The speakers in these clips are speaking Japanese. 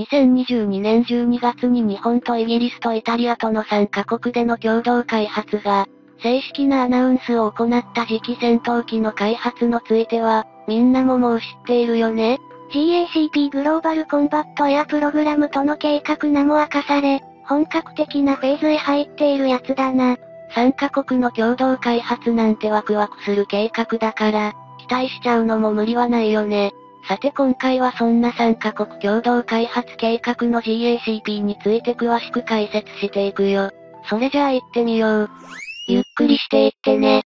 2022年12月に日本とイギリスとイタリアとの3カ国での共同開発が、正式なアナウンスを行った次期戦闘機の開発のついては、みんなももう知っているよね？GACP グローバルコンバットエアプログラムとの計画名も明かされ、本格的なフェーズへ入っているやつだな。3カ国の共同開発なんてワクワクする計画だから、期待しちゃうのも無理はないよね。さて今回はそんな3カ国共同開発計画の GACP について詳しく解説していくよ。それじゃあ行ってみよう。ゆっくりしていってね。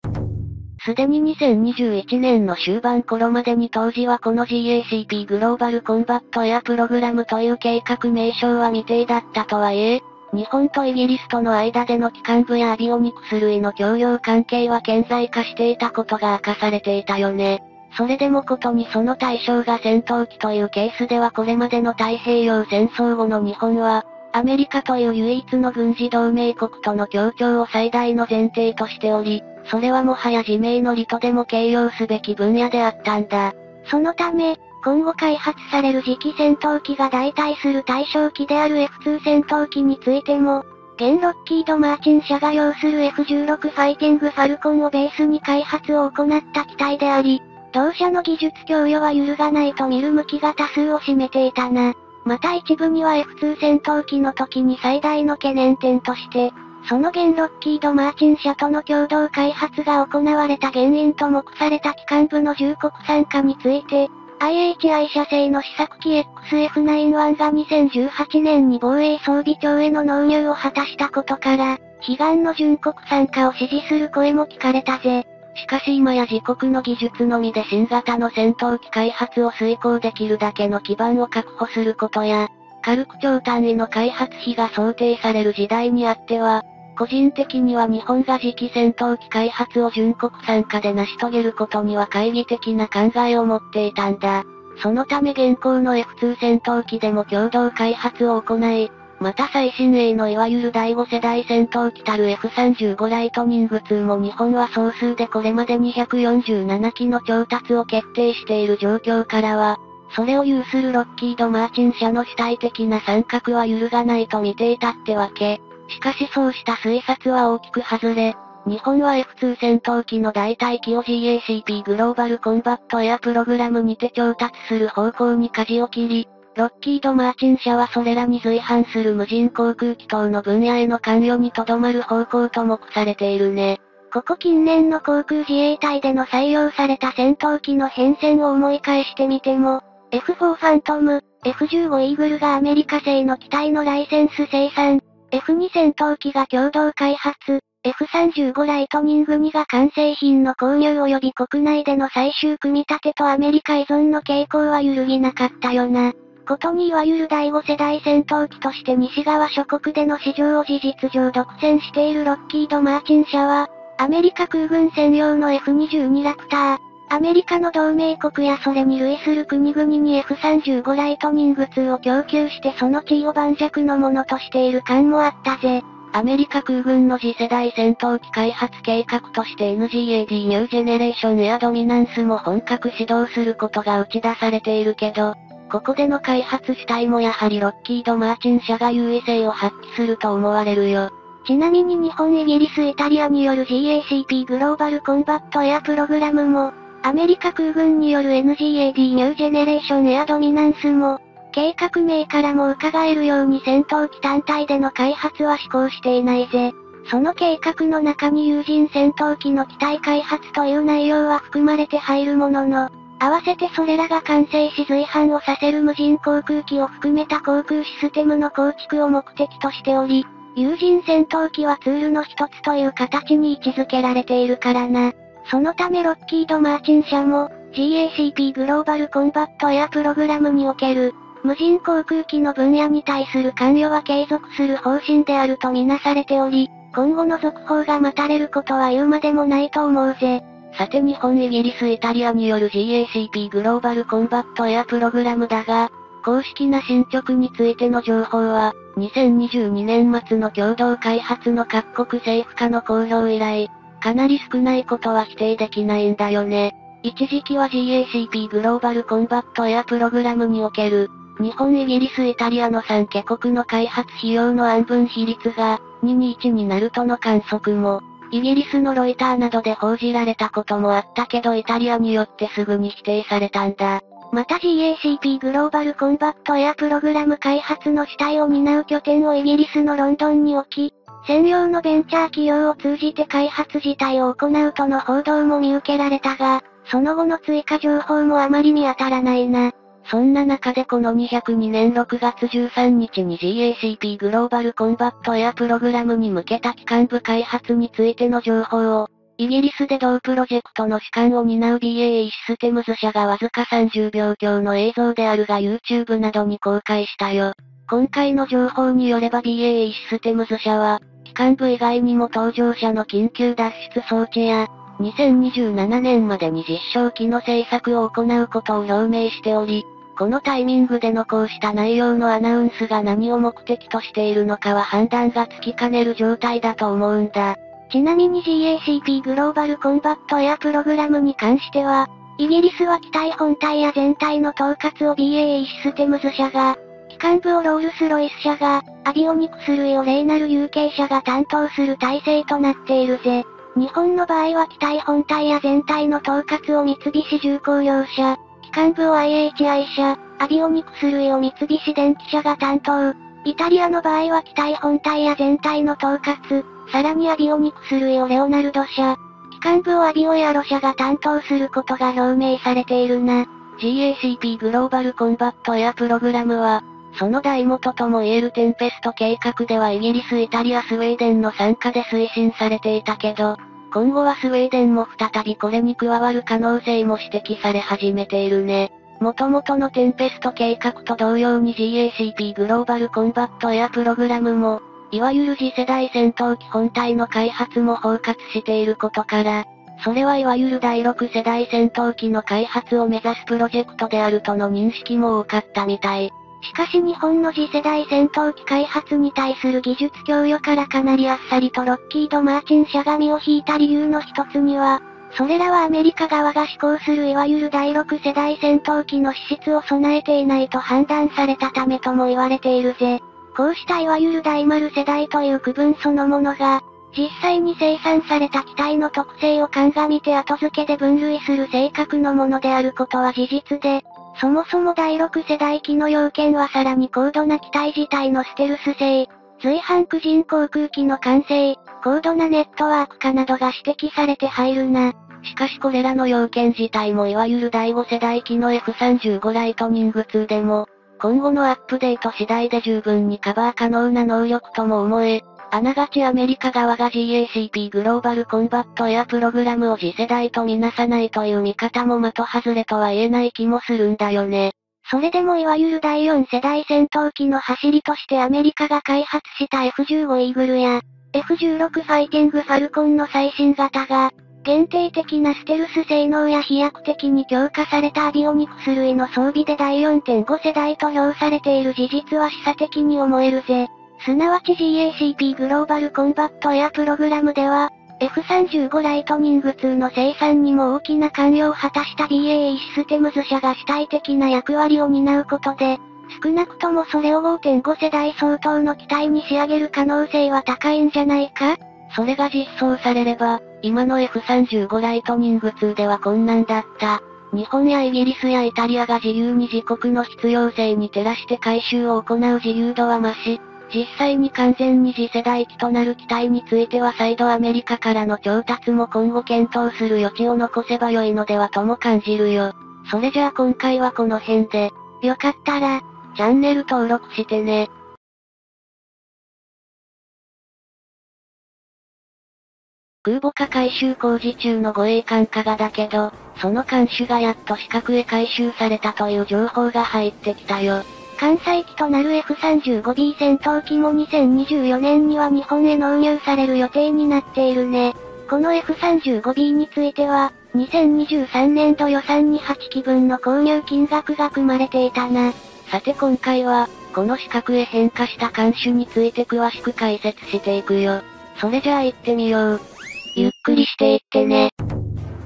すでに2021年の終盤頃までに当時はこの GACP グローバルコンバットエアプログラムという計画名称は未定だったとはいえ、日本とイギリスとの間での機関部やアビオニクス類の共用関係は顕在化していたことが明かされていたよね。それでもことにその対象が戦闘機というケースではこれまでの太平洋戦争後の日本は、アメリカという唯一の軍事同盟国との協調を最大の前提としており、それはもはや自明の利とでも形容すべき分野であったんだ。そのため、今後開発される次期戦闘機が代替する対象機である F2 戦闘機についても、現ロッキード・マーチン社が要する F16 ファイティング・ファルコンをベースに開発を行った機体であり、同社の技術供与は揺るがないと見る向きが多数を占めていたな。また一部には F2 戦闘機の時に最大の懸念点として、その現ロッキード・マーチン社との共同開発が行われた原因と目された機関部の重国参加について、IHI 社製の試作機 XF91 が2018年に防衛装備庁への納入を果たしたことから、悲願の準国参加を支持する声も聞かれたぜ。しかし今や自国の技術のみで新型の戦闘機開発を遂行できるだけの基盤を確保することや、軽く超単位の開発費が想定される時代にあっては、個人的には日本が次期戦闘機開発を準国参加で成し遂げることには懐疑的な考えを持っていたんだ。そのため現行の F2 戦闘機でも共同開発を行い、また最新鋭のいわゆる第5世代戦闘機たる F35 ライトニング2も日本は総数でこれまで247機の調達を決定している状況からは、それを有するロッキード・マーチン社の主体的な参画は揺るがないと見ていたってわけ。しかしそうした推察は大きく外れ、日本は F2 戦闘機の代替機を GACP グローバルコンバットエアプログラムにて調達する方向に舵を切り、ロッキード・マーチン社はそれらに随伴する無人航空機等の分野への関与にとどまる方向と目されているね。ここ近年の航空自衛隊での採用された戦闘機の変遷を思い返してみても、F4 ファントム、F15 イーグルがアメリカ製の機体のライセンス生産、F2 戦闘機が共同開発、F35 ライトニング2が完成品の購入及び国内での最終組み立てとアメリカ依存の傾向は揺るぎなかったよな。ことにいわゆる第5世代戦闘機として西側諸国での市場を事実上独占しているロッキード・マーチン社は、アメリカ空軍専用の F22 ラプター、アメリカの同盟国やそれに類する国々に F35 ライトニング2を供給してその地位を盤石のものとしている感もあったぜ。アメリカ空軍の次世代戦闘機開発計画として NGAD ニュージェネレーションエアドミナンスも本格始動することが打ち出されているけど、ここでの開発主体もやはりロッキード・マーチン社が優位性を発揮すると思われるよ。ちなみに日本、イギリス、イタリアによる GACP グローバルコンバットエアプログラムも、アメリカ空軍による NGAD ニュージェネレーションエアドミナンスも、計画名からも伺えるように戦闘機単体での開発は施行していないぜ。その計画の中に有人戦闘機の機体開発という内容は含まれて入るものの、合わせてそれらが完成し随伴をさせる無人航空機を含めた航空システムの構築を目的としており、有人戦闘機はツールの一つという形に位置づけられているからな。そのためロッキード・マーチン社も、GACP グローバルコンバットエアプログラムにおける、無人航空機の分野に対する関与は継続する方針であるとみなされており、今後の続報が待たれることは言うまでもないと思うぜ。さて日本イギリスイタリアによる GACP グローバルコンバットエアプログラムだが、公式な進捗についての情報は、2022年末の共同開発の各国政府間の公表以来、かなり少ないことは否定できないんだよね。一時期は GACP グローバルコンバットエアプログラムにおける、日本、イギリス、イタリアの3カ国の開発費用の安分比率が、2に1になるとの観測も、イギリスのロイターなどで報じられたこともあったけどイタリアによってすぐに否定されたんだ。また GACP グローバルコンバットエアプログラム開発の主体を担う拠点をイギリスのロンドンに置き、専用のベンチャー企業を通じて開発自体を行うとの報道も見受けられたが、その後の追加情報もあまり見当たらないな。そんな中でこの202年6月13日に GACP グローバルコンバットエアプログラムに向けた機関部開発についての情報を、イギリスで同プロジェクトの主管を担う BAE システムズ社がわずか30秒強の映像であるが YouTube などに公開したよ。今回の情報によれば BAE システムズ社は、機関部以外にも搭乗者の緊急脱出装置や、2027年までに実証機の製作を行うことを表明しており、このタイミングでのこうした内容のアナウンスが何を目的としているのかは判断がつきかねる状態だと思うんだ。ちなみに GACP グローバルコンバットエアプログラムに関しては、イギリスは機体本体や全体の統括を BAE システムズ社が、機関部をロールスロイス社が、アビオニクス類を例なる有形社が担当する体制となっているぜ。日本の場合は機体本体や全体の統括を三菱重工業社、幹部を IHI 社、アビオニクス類を三菱電機社が担当。イタリアの場合は機体本体や全体の統括、さらにアビオニクス類をレオナルド社、機関部をアビオエアロ社が担当することが表明されているな。GACP グローバルコンバットエアプログラムは、その大元とも言えるテンペスト計画ではイギリス、イタリア、スウェーデンの参加で推進されていたけど、今後はスウェーデンも再びこれに加わる可能性も指摘され始めているね。元々のテンペスト計画と同様に GACP グローバルコンバットエアプログラムも、いわゆる次世代戦闘機本体の開発も包括していることから、それはいわゆる第6世代戦闘機の開発を目指すプロジェクトであるとの認識も多かったみたい。しかし日本の次世代戦闘機開発に対する技術供与からかなりあっさりとロッキード・マーチン社が身を引いた理由の一つには、それらはアメリカ側が施行するいわゆる第6世代戦闘機の資質を備えていないと判断されたためとも言われているぜ。こうしたいわゆる大丸世代という区分そのものが、実際に生産された機体の特性を鑑みて後付けで分類する性格のものであることは事実で、そもそも第6世代機の要件はさらに高度な機体自体のステルス性、随伴無人航空機の完成、高度なネットワーク化などが指摘されて入るな。しかしこれらの要件自体もいわゆる第5世代機の F35 ライトニング2でも、今後のアップデート次第で十分にカバー可能な能力とも思え、あながちアメリカ側が GACP グローバルコンバットエアプログラムを次世代とみなさないという見方も的外れとは言えない気もするんだよね。それでもいわゆる第4世代戦闘機の走りとしてアメリカが開発した F15 イーグルや、F16 ファイティングファルコンの最新型が、限定的なステルス性能や飛躍的に強化されたアビオニクス類の装備で第4.5世代と評されている事実は示唆的に思えるぜ。すなわち GACP グローバルコンバットエアプログラムでは、F35 ライトニング2の生産にも大きな関与を果たした BAE システムズ社が主体的な役割を担うことで、少なくともそれを5.5世代相当の機体に仕上げる可能性は高いんじゃないか？それが実装されれば、今の F35 ライトニング2では困難だった。日本やイギリスやイタリアが自由に自国の必要性に照らして回収を行う自由度は増し、実際に完全に次世代機となる機体については再度アメリカからの調達も今後検討する余地を残せば良いのではとも感じるよ。それじゃあ今回はこの辺で、よかったら、チャンネル登録してね。空母化改修工事中の護衛艦加賀だけど、その艦首がやっと四角へ回収されたという情報が入ってきたよ。関西機となる F35B 戦闘機も2024年には日本へ納入される予定になっているね。この F35B については、2023年度予算に8機分の購入金額が組まれていたな。さて今回は、この四角へ変化した艦種について詳しく解説していくよ。それじゃあ行ってみよう。ゆっくりしていってね。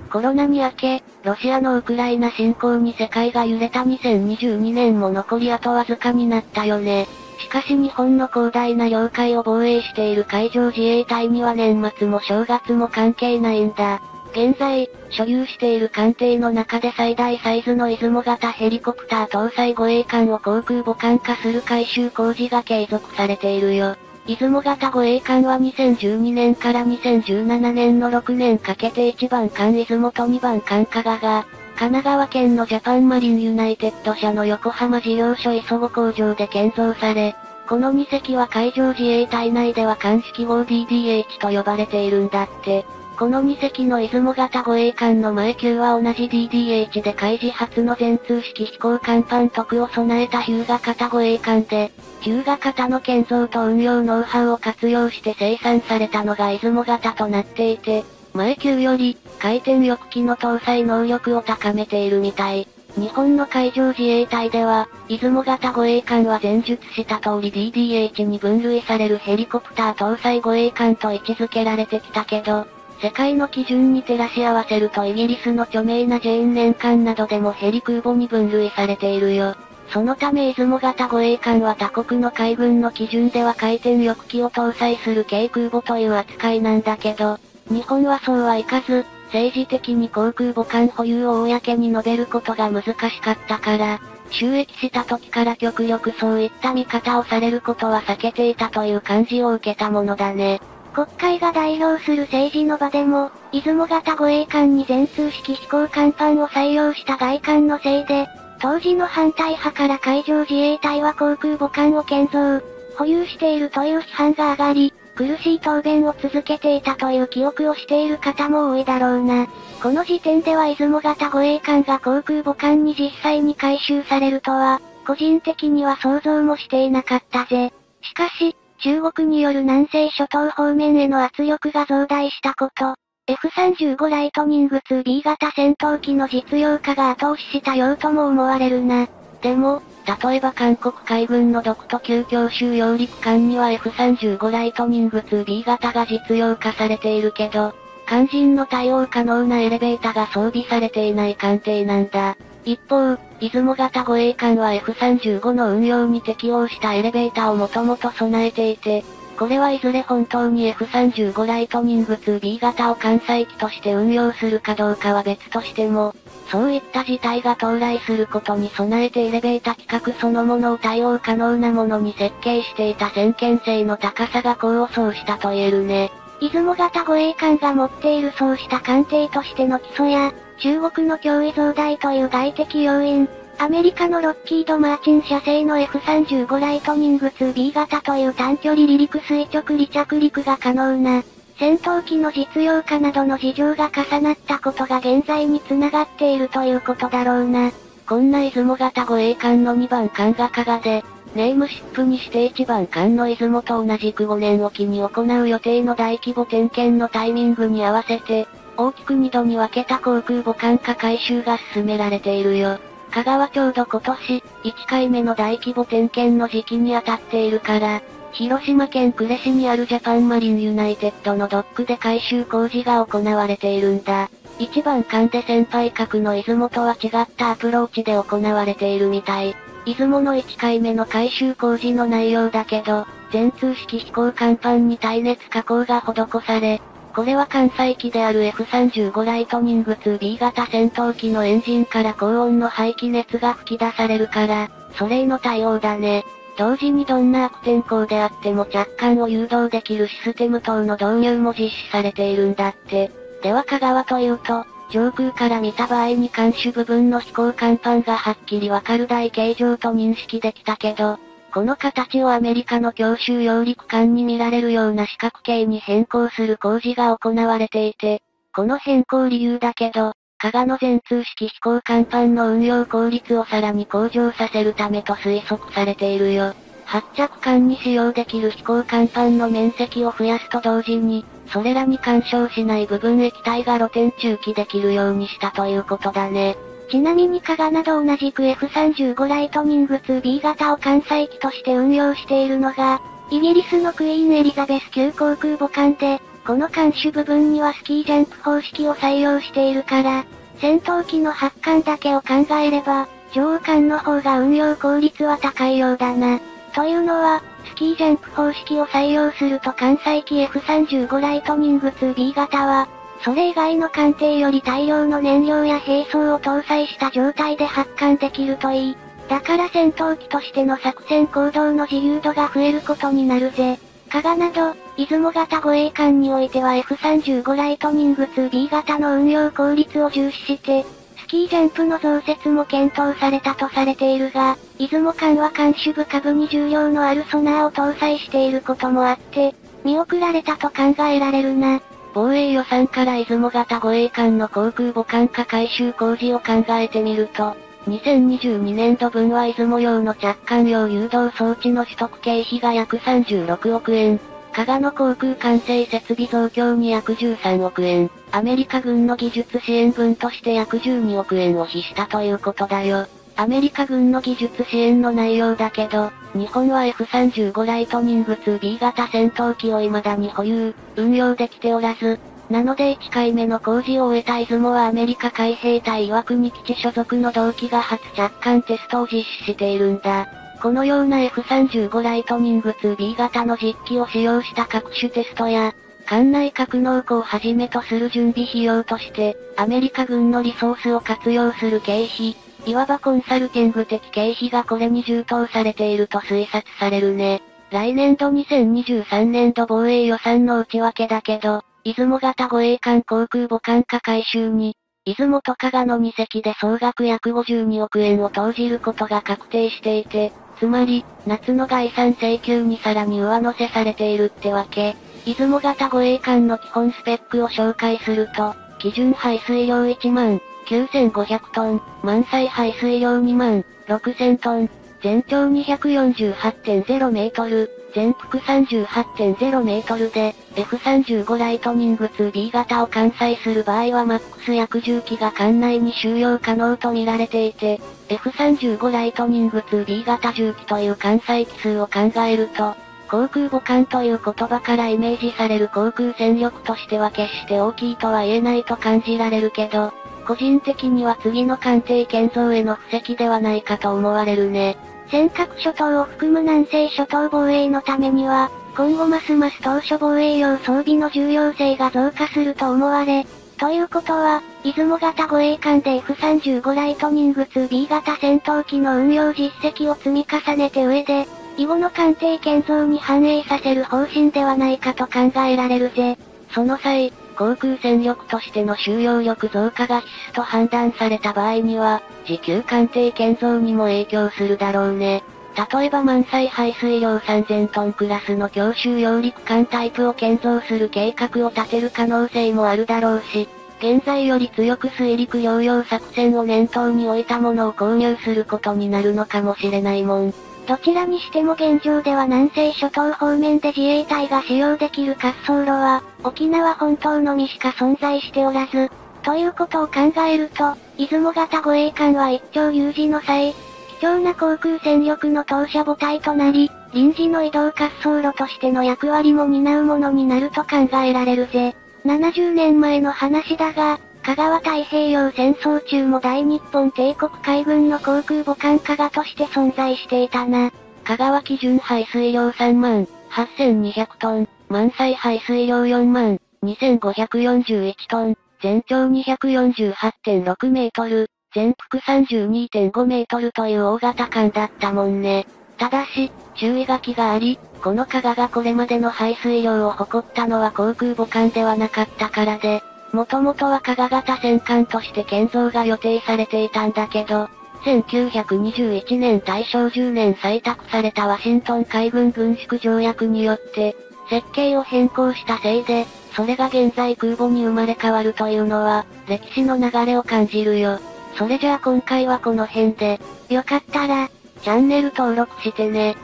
コロナに明け、ロシアのウクライナ侵攻に世界が揺れた2022年も残りあとわずかになったよね。しかし日本の広大な領海を防衛している海上自衛隊には年末も正月も関係ないんだ。現在、所有している艦艇の中で最大サイズの出雲型ヘリコプター搭載護衛艦を航空母艦化する改修工事が継続されているよ。出雲型護衛艦は2012年から2017年の6年かけて1番艦出雲と2番艦加賀が、神奈川県のジャパンマリンユナイテッド社の横浜事業所磯子工場で建造され、この2隻は海上自衛隊内では艦式号 DDH と呼ばれているんだって。この2隻の出雲型護衛艦の前級は同じ DDH で海自発の全通式飛行艦パン特を備えたヒューガ型護衛艦で、ヒューガ型の建造と運用ノウハウを活用して生産されたのが出雲型となっていて、前級より、回転翼機の搭載能力を高めているみたい。日本の海上自衛隊では、出雲型護衛艦は前述した通り DDH に分類されるヘリコプター搭載護衛艦と位置づけられてきたけど、世界の基準に照らし合わせるとイギリスの著名なジェーン年間などでもヘリ空母に分類されているよ。そのため出雲型護衛艦は他国の海軍の基準では回転翼機を搭載する軽空母という扱いなんだけど、日本はそうはいかず、政治的に航空母艦保有を公に述べることが難しかったから、収益した時から極力そういった見方をされることは避けていたという感じを受けたものだね。国会が代表する政治の場でも、出雲型護衛艦に全通式飛行艦パンを採用した外観のせいで、当時の反対派から海上自衛隊は航空母艦を建造、保有しているという批判が上がり、苦しい答弁を続けていたという記憶をしている方も多いだろうな。この時点では出雲型護衛艦が航空母艦に実際に回収されるとは、個人的には想像もしていなかったぜ。しかし、中国による南西諸島方面への圧力が増大したこと、F35 ライトニング 2B 型戦闘機の実用化が後押ししたようとも思われるな。でも、例えば韓国海軍の独都級強襲揚陸艦には F35 ライトニング 2B 型が実用化されているけど、肝心の対応可能なエレベーターが装備されていない艦艇なんだ。一方、出雲型護衛艦は F35 の運用に適応したエレベーターをもともと備えていて、これはいずれ本当に F35 ライトニング 2B 型を艦載機として運用するかどうかは別としても、そういった事態が到来することに備えてエレベータ規格そのものを対応可能なものに設計していた先見性の高さが功を奏したと言えるね。出雲型護衛艦が持っているそうした艦艇としての基礎や、中国の脅威増大という外的要因、アメリカのロッキード・マーチン社製の F35 ライトニング 2B 型という短距離離陸垂直離着陸が可能な、戦闘機の実用化などの事情が重なったことが現在に繋がっているということだろうな。こんな出雲型護衛艦の2番艦が加賀で、ネームシップにして1番艦の出雲と同じく5年おきに行う予定の大規模点検のタイミングに合わせて、大きく2度に分けた航空母艦化改修が進められているよ。加賀はちょうど今年、1回目の大規模点検の時期に当たっているから、広島県呉市にあるジャパンマリンユナイテッドのドックで改修工事が行われているんだ。一番艦で先輩格の出雲とは違ったアプローチで行われているみたい。出雲の1回目の改修工事の内容だけど、全通式飛行甲板に耐熱加工が施され、これは関西機である F35 ライトニング 2B 型戦闘機のエンジンから高温の排気熱が吹き出されるから、それへの対応だね。同時にどんな悪天候であっても着艦を誘導できるシステム等の導入も実施されているんだって。では香川というと、上空から見た場合に艦首部分の飛行甲板がはっきりわかる台形状と認識できたけど、この形をアメリカの強襲揚陸艦に見られるような四角形に変更する工事が行われていて、この変更理由だけど、加賀の全通式飛行甲板の運用効率をさらに向上させるためと推測されているよ。発着艦に使用できる飛行甲板の面積を増やすと同時に、それらに干渉しない部分液体が露天中期できるようにしたということだね。ちなみに加賀など同じく F35 ライトニング 2B 型を艦載機として運用しているのが、イギリスのクイーンエリザベス級航空母艦で、この艦首部分にはスキージャンプ方式を採用しているから、戦闘機の発艦だけを考えれば、上艦の方が運用効率は高いようだな。というのは、スキージャンプ方式を採用すると艦載機 F35 ライトニング 2B 型は、それ以外の艦艇より大量の燃料や兵装を搭載した状態で発艦できるといい。だから戦闘機としての作戦行動の自由度が増えることになるぜ。加賀など、出雲型護衛艦においては F35 ライトニング 2B 型の運用効率を重視して、スキージャンプの増設も検討されたとされているが、出雲艦は艦首部下部に重量のあるソナーを搭載していることもあって、見送られたと考えられるな。防衛予算から出雲型護衛艦の航空母艦化改修工事を考えてみると、2022年度分は出雲用の着艦用誘導装置の取得経費が約36億円。加賀の航空管制設備増強に約13億円。アメリカ軍の技術支援分として約12億円を費したということだよ。アメリカ軍の技術支援の内容だけど、日本は F35 ライトニング 2B 型戦闘機を未だに保有、運用できておらず、なので1回目の工事を終えた出雲はアメリカ海兵隊岩国基地所属の同期が初着艦テストを実施しているんだ。このような F35 ライトニング 2B 型の実機を使用した各種テストや、艦内格納庫をはじめとする準備費用として、アメリカ軍のリソースを活用する経費、いわばコンサルティング的経費がこれに充当されていると推察されるね。来年度2023年度防衛予算の内訳だけど、出雲型護衛艦航空母艦化改修に、出雲と加賀の2隻で総額約52億円を投じることが確定していて、つまり、夏の概算請求にさらに上乗せされているってわけ。出雲型護衛艦の基本スペックを紹介すると、基準排水量1万9500トン、満載排水量2万6000トン、全長248.0メートル、全幅38.0メートルで、F35 ライトニング 2B 型を艦載する場合はマックス約10機が艦内に収容可能と見られていて、F35 ライトニング 2B 型10機という艦載機数を考えると、航空母艦という言葉からイメージされる航空戦力としては決して大きいとは言えないと感じられるけど、個人的には次の艦艇建造への布石ではないかと思われるね。尖閣諸島を含む南西諸島防衛のためには、今後ますます当初防衛用装備の重要性が増加すると思われ、ということは、出雲型護衛艦で F35 ライトニング 2B 型戦闘機の運用実績を積み重ねて上で、以後の艦艇建造に反映させる方針ではないかと考えられるぜ。その際、航空戦力としての収容力増加が必須と判断された場合には、自給艦艇建造にも影響するだろうね。例えば満載排水量3000トンクラスの強襲揚陸艦タイプを建造する計画を立てる可能性もあるだろうし、現在より強く水陸両用作戦を念頭に置いたものを購入することになるのかもしれないもん。どちらにしても現状では南西諸島方面で自衛隊が使用できる滑走路は、沖縄本島のみしか存在しておらず、ということを考えると、出雲型護衛艦は一丁有事の際、貴重な航空戦力の当社母体となり、臨時の移動滑走路としての役割も担うものになると考えられるぜ。70年前の話だが、香川太平洋戦争中も大日本帝国海軍の航空母艦加賀として存在していたな。香川基準排水量3万8200トン、満載排水量4万2541トン、全長248.6メートル、全幅32.5メートルという大型艦だったもんね。ただし、注意書きがあり、この加賀がこれまでの排水量を誇ったのは航空母艦ではなかったからで、もともとは加賀型戦艦として建造が予定されていたんだけど、1921年大正10年採択されたワシントン海軍軍縮条約によって、設計を変更したせいで、それが現在空母に生まれ変わるというのは、歴史の流れを感じるよ。それじゃあ今回はこの辺で、よかったら、チャンネル登録してね。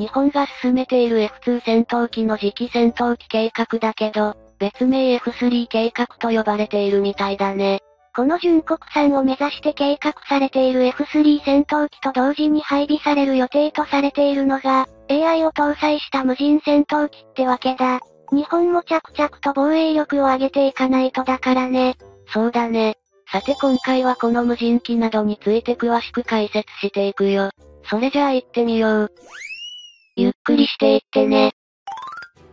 日本が進めている F2 戦闘機の次期戦闘機計画だけど、別名 F3 計画と呼ばれているみたいだね。この純国産を目指して計画されている F3 戦闘機と同時に配備される予定とされているのが、AI を搭載した無人戦闘機ってわけだ。日本も着々と防衛力を上げていかないとだからね。そうだね。さて今回はこの無人機などについて詳しく解説していくよ。それじゃあ行ってみよう。ゆっくりしていってね。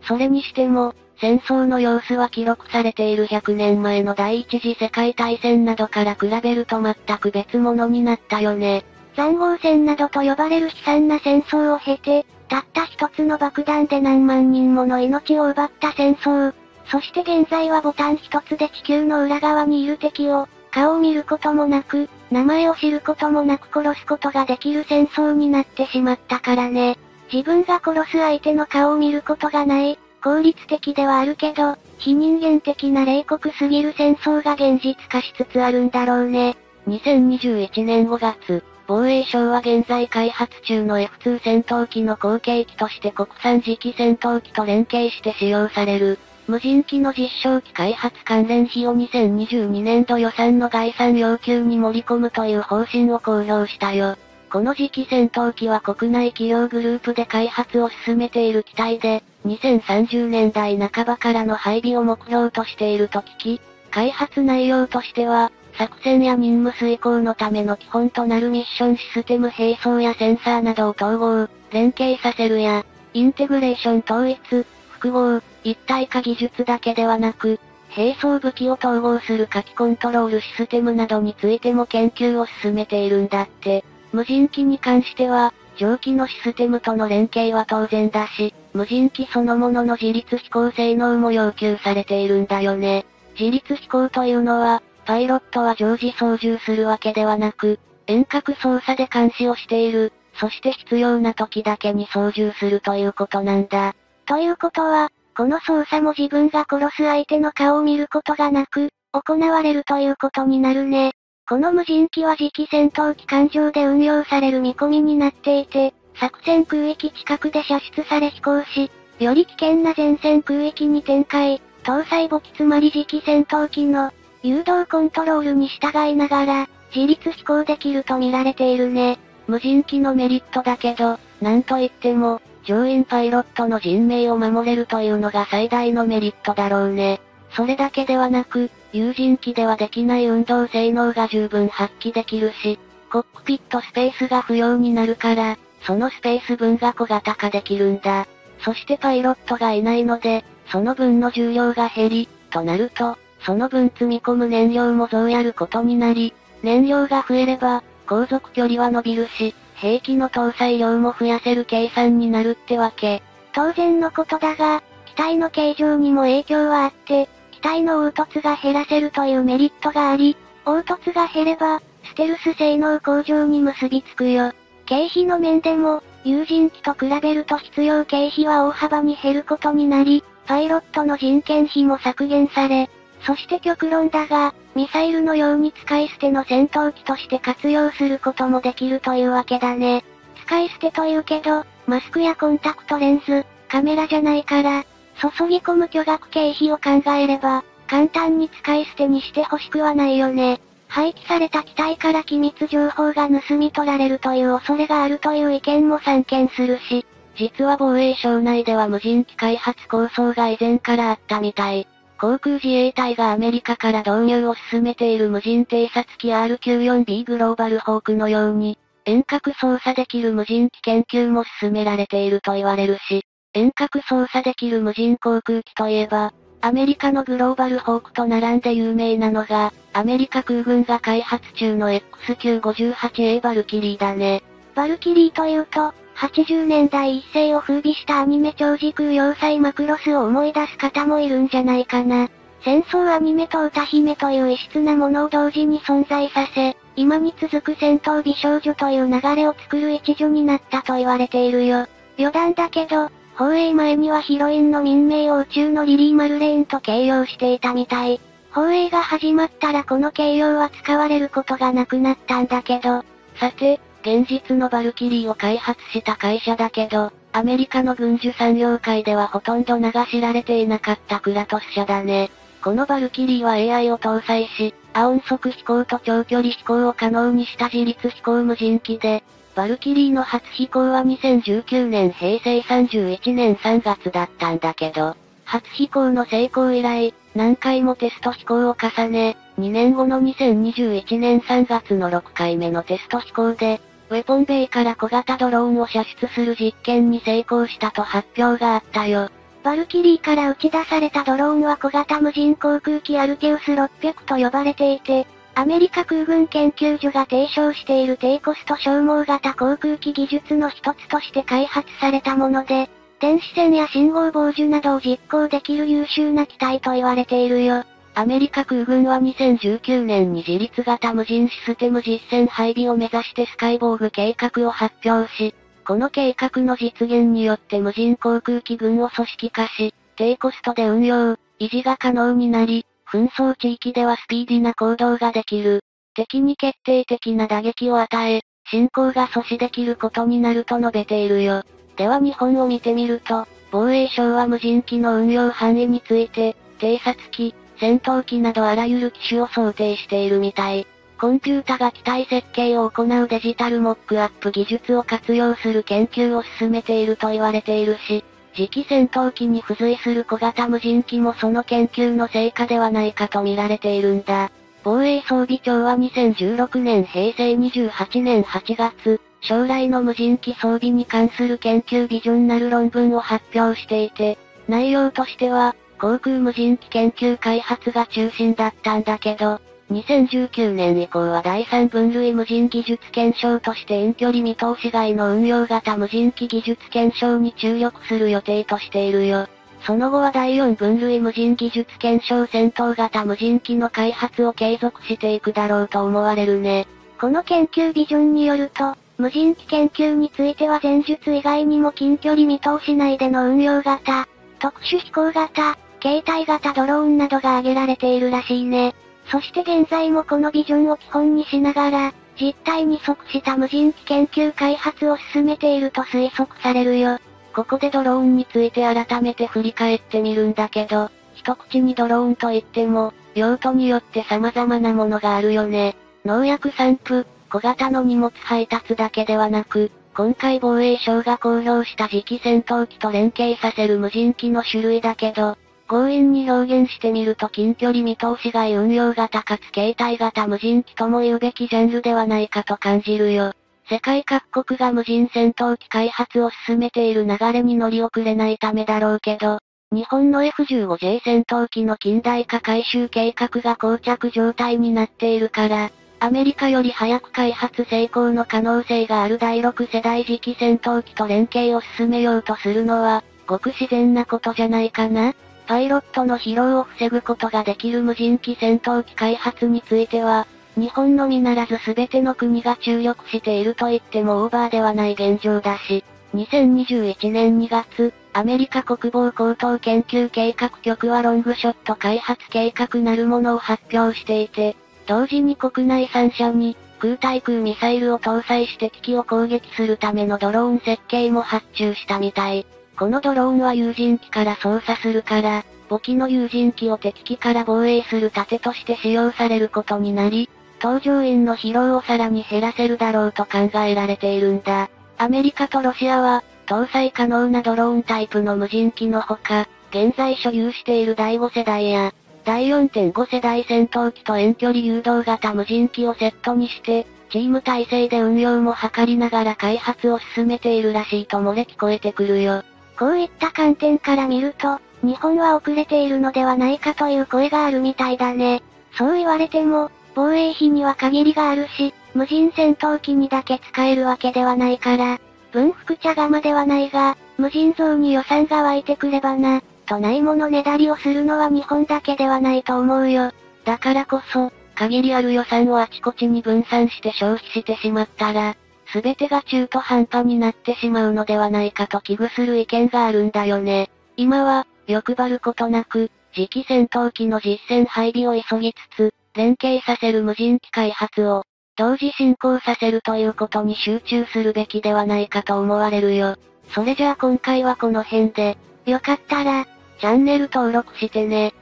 それにしても、戦争の様子は記録されている100年前の第一次世界大戦などから比べると全く別物になったよね。残壕戦などと呼ばれる悲惨な戦争を経て、たった一つの爆弾で何万人もの命を奪った戦争。そして現在はボタン一つで地球の裏側にいる敵を、顔を見ることもなく、名前を知ることもなく殺すことができる戦争になってしまったからね。自分が殺す相手の顔を見ることがない、効率的ではあるけど、非人間的な冷酷すぎる戦争が現実化しつつあるんだろうね。2021年5月、防衛省は現在開発中の F2 戦闘機の後継機として国産次期戦闘機と連携して使用される、無人機の実証機開発関連費を2022年度予算の概算要求に盛り込むという方針を公表したよ。この次期戦闘機は国内企業グループで開発を進めている機体で、2030年代半ばからの配備を目標としていると聞き、開発内容としては、作戦や任務遂行のための基本となるミッションシステム並走やセンサーなどを統合、連携させるや、インテグレーション統一、複合、一体化技術だけではなく、並走武器を統合する火器コントロールシステムなどについても研究を進めているんだって。無人機に関しては、蒸気のシステムとの連携は当然だし、無人機そのものの自立飛行性能も要求されているんだよね。自立飛行というのは、パイロットは常時操縦するわけではなく、遠隔操作で監視をしている、そして必要な時だけに操縦するということなんだ。ということは、この操作も自分が殺す相手の顔を見ることがなく、行われるということになるね。この無人機は次期戦闘機艦上で運用される見込みになっていて、作戦空域近くで射出され飛行し、より危険な前線空域に展開、搭載母機つまり次期戦闘機の誘導コントロールに従いながら、自立飛行できると見られているね。無人機のメリットだけど、なんといっても、乗員パイロットの人命を守れるというのが最大のメリットだろうね。それだけではなく、有人機ではできない運動性能が十分発揮できるし、コックピットスペースが不要になるから、そのスペース分が小型化できるんだ。そしてパイロットがいないので、その分の重量が減り、となると、その分積み込む燃料も増やることになり、燃料が増えれば、航続距離は伸びるし、兵器の搭載量も増やせる計算になるってわけ。当然のことだが、機体の形状にも影響はあって、体の凹凸が減らせるというメリットがあり、凹凸が減れば、ステルス性能向上に結びつくよ。経費の面でも、有人機と比べると必要経費は大幅に減ることになり、パイロットの人件費も削減され、そして極論だが、ミサイルのように使い捨ての戦闘機として活用することもできるというわけだね。使い捨てというけど、マスクやコンタクトレンズ、カメラじゃないから、注ぎ込む巨額経費を考えれば、簡単に使い捨てにしてほしくはないよね。廃棄された機体から機密情報が盗み取られるという恐れがあるという意見も散見するし、実は防衛省内では無人機開発構想が以前からあったみたい。航空自衛隊がアメリカから導入を進めている無人偵察機 R94B グローバルホークのように、遠隔操作できる無人機研究も進められていると言われるし、遠隔操作できる無人航空機といえば、アメリカのグローバルホークと並んで有名なのが、アメリカ空軍が開発中の XQ58A バルキリーだね。バルキリーというと、80年代一世を風靡したアニメ超時空要塞マクロスを思い出す方もいるんじゃないかな。戦争アニメと歌姫という異質なものを同時に存在させ、今に続く戦闘美少女という流れを作る一助になったと言われているよ。余談だけど、放映前にはヒロインの民名を宇宙のリリー・マルレーンと形容していたみたい。放映が始まったらこの形容は使われることがなくなったんだけど。さて、現実のバルキリーを開発した会社だけど、アメリカの軍需産業界ではほとんど名が知られていなかったクラトス社だね。このバルキリーは AI を搭載し、ア音速飛行と長距離飛行を可能にした自立飛行無人機で、バルキリーの初飛行は2019年平成31年3月だったんだけど、初飛行の成功以来、何回もテスト飛行を重ね、2年後の2021年3月の6回目のテスト飛行で、ウェポンベイから小型ドローンを射出する実験に成功したと発表があったよ。バルキリーから打ち出されたドローンは小型無人航空機アルテウス600と呼ばれていて、アメリカ空軍研究所が提唱している低コスト消耗型航空機技術の一つとして開発されたもので、電子戦や信号傍受などを実行できる優秀な機体と言われているよ。アメリカ空軍は2019年に自立型無人システム実戦配備を目指してスカイボーグ計画を発表し、この計画の実現によって無人航空機軍を組織化し、低コストで運用、維持が可能になり、紛争地域ではスピーディな行動ができる。敵に決定的な打撃を与え、進行が阻止できることになると述べているよ。では日本を見てみると、防衛省は無人機の運用範囲について、偵察機、戦闘機などあらゆる機種を想定しているみたい。コンピュータが機体設計を行うデジタルモックアップ技術を活用する研究を進めていると言われているし、次期戦闘機に付随する小型無人機もその研究の成果ではないかと見られているんだ。防衛装備庁は2016年平成28年8月、将来の無人機装備に関する研究ビジョンなる論文を発表していて、内容としては、航空無人機研究開発が中心だったんだけど、2019年以降は第3分類無人技術検証として遠距離見通し外の運用型無人機技術検証に注力する予定としているよ。その後は第4分類無人技術検証戦闘型無人機の開発を継続していくだろうと思われるね。この研究ビジョンによると、無人機研究については前述以外にも近距離見通し内での運用型、特殊飛行型、携帯型ドローンなどが挙げられているらしいね。そして現在もこのビジョンを基本にしながら、実態に即した無人機研究開発を進めていると推測されるよ。ここでドローンについて改めて振り返ってみるんだけど、一口にドローンといっても、用途によって様々なものがあるよね。農薬散布、小型の荷物配達だけではなく、今回防衛省が公表した次期戦闘機と連携させる無人機の種類だけど、強引に表現してみると近距離見通し外運用型かつ携帯型無人機とも言うべきジャンルではないかと感じるよ。世界各国が無人戦闘機開発を進めている流れに乗り遅れないためだろうけど、日本の F15J 戦闘機の近代化改修計画が膠着状態になっているから、アメリカより早く開発成功の可能性がある第6世代次期戦闘機と連携を進めようとするのは、ごく自然なことじゃないかな？パイロットの疲労を防ぐことができる無人機戦闘機開発については、日本のみならず全ての国が注力していると言ってもオーバーではない現状だし、2021年2月、アメリカ国防高等研究計画局はロングショット開発計画なるものを発表していて、同時に国内3社に、空対空ミサイルを搭載して敵機を攻撃するためのドローン設計も発注したみたい。このドローンは有人機から操作するから、簿記の有人機を敵機から防衛する盾として使用されることになり、搭乗員の疲労をさらに減らせるだろうと考えられているんだ。アメリカとロシアは、搭載可能なドローンタイプの無人機のほか、現在所有している第5世代や、第4.5世代戦闘機と遠距離誘導型無人機をセットにして、チーム体制で運用も図りながら開発を進めているらしいと漏れ聞こえてくるよ。こういった観点から見ると、日本は遅れているのではないかという声があるみたいだね。そう言われても、防衛費には限りがあるし、無人戦闘機にだけ使えるわけではないから、文福茶釜ではないが、無人像に予算が湧いてくればな、とないものねだりをするのは日本だけではないと思うよ。だからこそ、限りある予算をあちこちに分散して消費してしまったら、すべてが中途半端になってしまうのではないかと危惧する意見があるんだよね。今は、欲張ることなく、次期戦闘機の実戦配備を急ぎつつ、連携させる無人機開発を、同時進行させるということに集中するべきではないかと思われるよ。それじゃあ今回はこの辺で、よかったら、チャンネル登録してね。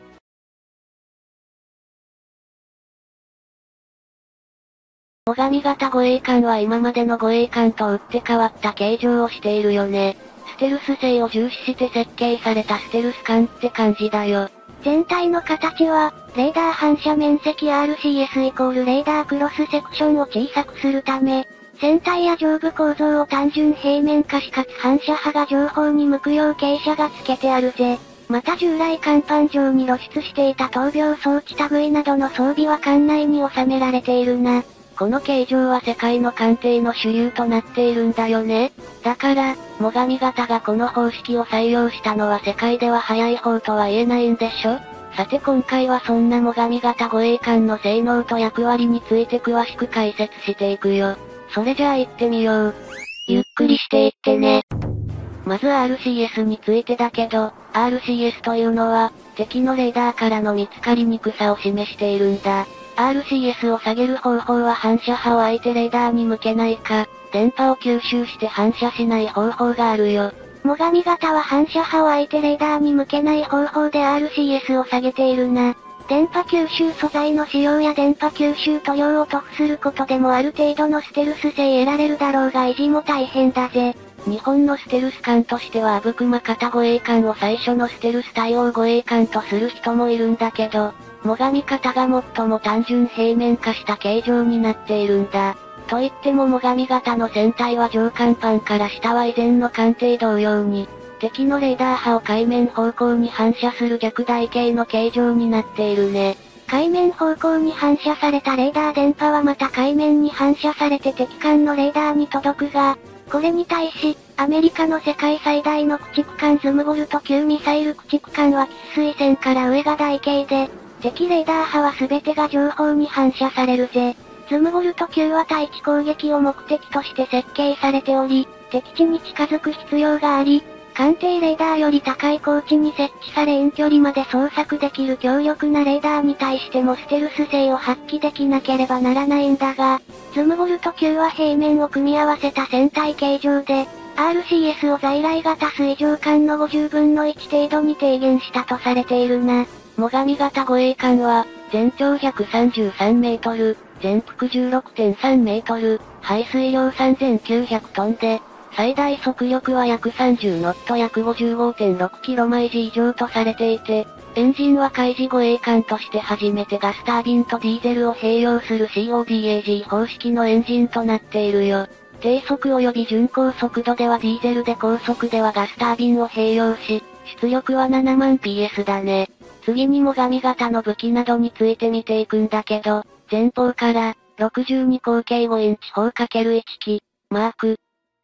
最上型護衛艦は今までの護衛艦と打って変わった形状をしているよね。ステルス性を重視して設計されたステルス艦って感じだよ。全体の形は、レーダー反射面積 RCS イコールレーダークロスセクションを小さくするため、船体や上部構造を単純平面化しかつ反射波が情報に向くよう傾斜がつけてあるぜ。また従来甲板上に露出していた闘病装置類などの装備は艦内に収められているな。この形状は世界の艦艇の主流となっているんだよね。だから、最上型がこの方式を採用したのは世界では早い方とは言えないんでしょ？さて今回はそんな最上型護衛艦の性能と役割について詳しく解説していくよ。それじゃあ行ってみよう。ゆっくりしていってね。まず RCS についてだけど、RCS というのは、敵のレーダーからの見つかりにくさを示しているんだ。RCS を下げる方法は反射波を相手レーダーに向けないか、電波を吸収して反射しない方法があるよ。最上型は反射波を相手レーダーに向けない方法で RCS を下げているな。電波吸収素材の使用や電波吸収塗料を塗布することでもある程度のステルス性得られるだろうが維持も大変だぜ。日本のステルス艦としてはアブクマ型護衛艦を最初のステルス対応護衛艦とする人もいるんだけど、最上型が最も単純平面化した形状になっているんだ。と言っても最上型の船体は上甲板から下は以前の艦艇同様に、敵のレーダー波を海面方向に反射する逆台形の形状になっているね。海面方向に反射されたレーダー電波はまた海面に反射されて敵艦のレーダーに届くが、これに対し、アメリカの世界最大の駆逐艦ズムボルト級ミサイル駆逐艦は喫水線から上が台形で、敵レーダー波は全てが情報に反射されるぜ。ズムボルト級は対地攻撃を目的として設計されており、敵地に近づく必要があり、艦艇レーダーより高い高地に設置され遠距離まで捜索できる強力なレーダーに対してもステルス性を発揮できなければならないんだが、ズムボルト級は平面を組み合わせた船体形状で、RCS を在来型水上艦の50分の1程度に低減したとされているな。最上型護衛艦は、全長133メートル、全幅16.3メートル、排水量3900トンで、最大速力は約30ノット約55.6キロ毎時以上とされていて、エンジンは海事護衛艦として初めてガスタービンとディーゼルを併用する CODAG 方式のエンジンとなっているよ。低速及び巡航速度ではディーゼルで高速ではガスタービンを併用し、出力は7万 PS だね。次に最上型の武器などについて見ていくんだけど、前方から、62口径5インチ砲 ×1 機、マーク、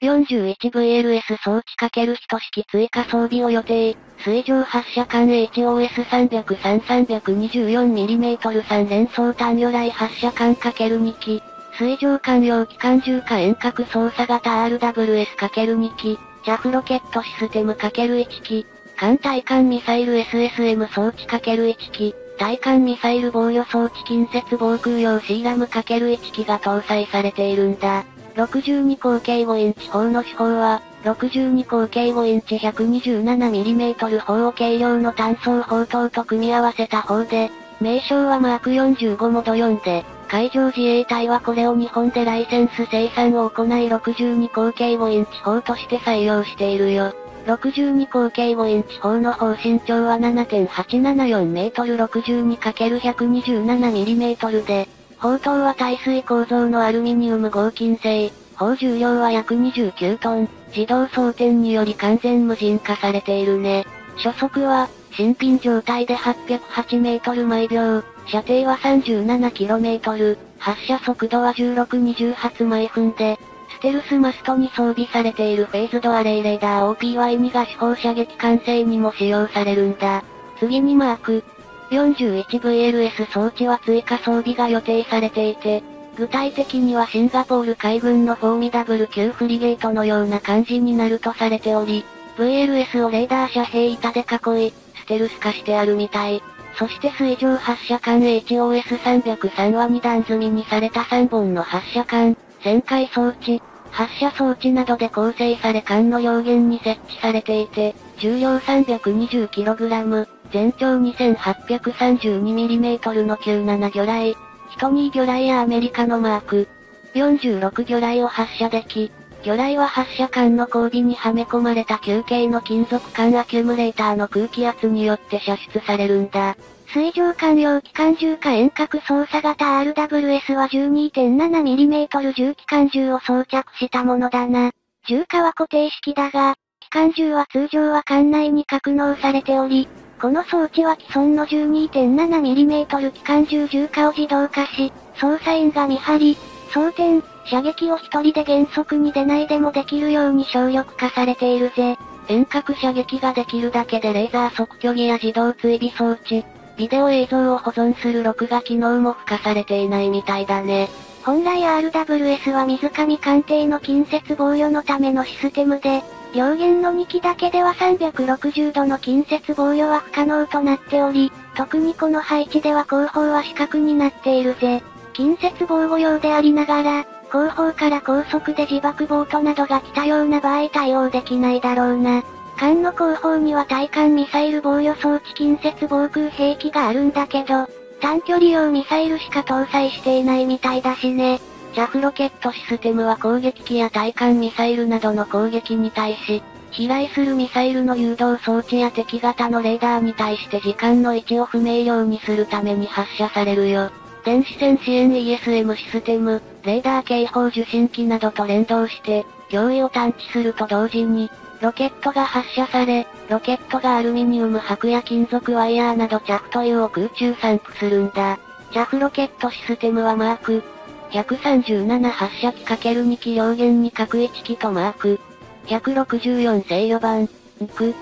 41VLS 装置 ×1 式追加装備を予定。水上発射管 HOS303-324mm 3連装単魚雷発射管 ×2 機。水上艦用機関銃化遠隔操作型 RWS×2 機。ジャフロケットシステム ×1 機。艦対艦ミサイル SSM 装置 ×1 機。対艦ミサイル防御装置近接防空用 c ラム ×1 機が搭載されているんだ。62口径5インチ砲の手法は、62口径5インチ 127mm 砲を軽量の単装砲塔と組み合わせた砲で、名称はマーク45モド4で、海上自衛隊はこれを日本でライセンス生産を行い62口径5インチ砲として採用しているよ。62口径5インチ砲の砲身長は7.874メートル 62×127mm で、砲塔は耐水構造のアルミニウム合金製。砲重量は約29トン。自動装填により完全無人化されているね。初速は、新品状態で808メートル毎秒。射程は 37km。発射速度は16-20発毎分で、ステルスマストに装備されているフェーズドアレイレーダー OPY2 が四方射撃管制にも使用されるんだ。次にマーク、41VLS 装置は追加装備が予定されていて、具体的にはシンガポール海軍のフォーミダブル級フリゲートのような感じになるとされており、VLS をレーダー遮蔽板で囲い、ステルス化してあるみたい。そして水上発射管 HOS303 は2段積みにされた3本の発射管、旋回装置、発射装置などで構成され管の両舷に設置されていて、重量 320kg、全長 2832mm の97魚雷、ヒトニー魚雷やアメリカのマーク、46魚雷を発射でき、魚雷は発射管の後尾にはめ込まれた球形の金属管アキュムレーターの空気圧によって射出されるんだ。水上艦用機関銃か遠隔操作型 RWS は 12.7mm 重機関銃を装着したものだな。銃火は固定式だが、機関銃は通常は艦内に格納されており、この装置は既存の 12.7mm 機関銃重火を自動化し、操作員が見張り、装填、射撃を一人で原則に出ないでもできるように省力化されているぜ。遠隔射撃ができるだけでレーザー測距儀や自動追尾装置、ビデオ映像を保存する録画機能も付加されていないみたいだね。本来 RWS は水上艦艇の近接防御のためのシステムで、両舷の2機だけでは360度の近接防御は不可能となっており、特にこの配置では後方は死角になっているぜ。近接防護用でありながら、後方から高速で自爆ボートなどが来たような場合対応できないだろうな。艦の後方には対艦ミサイル防御装置近接防空兵器があるんだけど、短距離用ミサイルしか搭載していないみたいだしね。ジャフロケットシステムは攻撃機や対艦ミサイルなどの攻撃に対し、飛来するミサイルの誘導装置や敵型のレーダーに対して時間の位置を不明瞭にするために発射されるよ。電子戦支援 ESM システム、レーダー警報受信機などと連動して、脅威を探知すると同時に、ロケットが発射され、ロケットがアルミニウム箔や金属ワイヤーなど着と油を空中散布するんだ。ジャフロケットシステムはマーク、137発射機 ×2 機両舷に各1機とマーク、164制御盤、ク、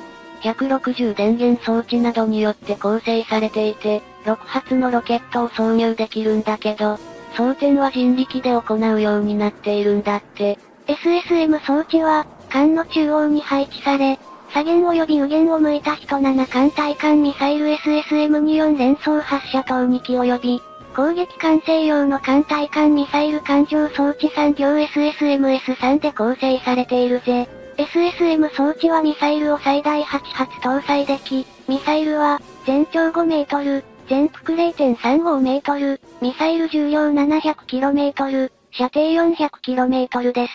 160電源装置などによって構成されていて、6発のロケットを挿入できるんだけど、装填は人力で行うようになっているんだって。SSM 装置は、艦の中央に配置され、左舷及び右舷を向いた人7艦対艦ミサイル SSM24 連装発射等2機及び、攻撃管制用の艦対艦ミサイル艦上装置3両 SSMS3 で構成されているぜ。SSM 装置はミサイルを最大8発搭載でき、ミサイルは、全長5メートル、全幅0.35メートル、ミサイル重量 700km、射程 400km です。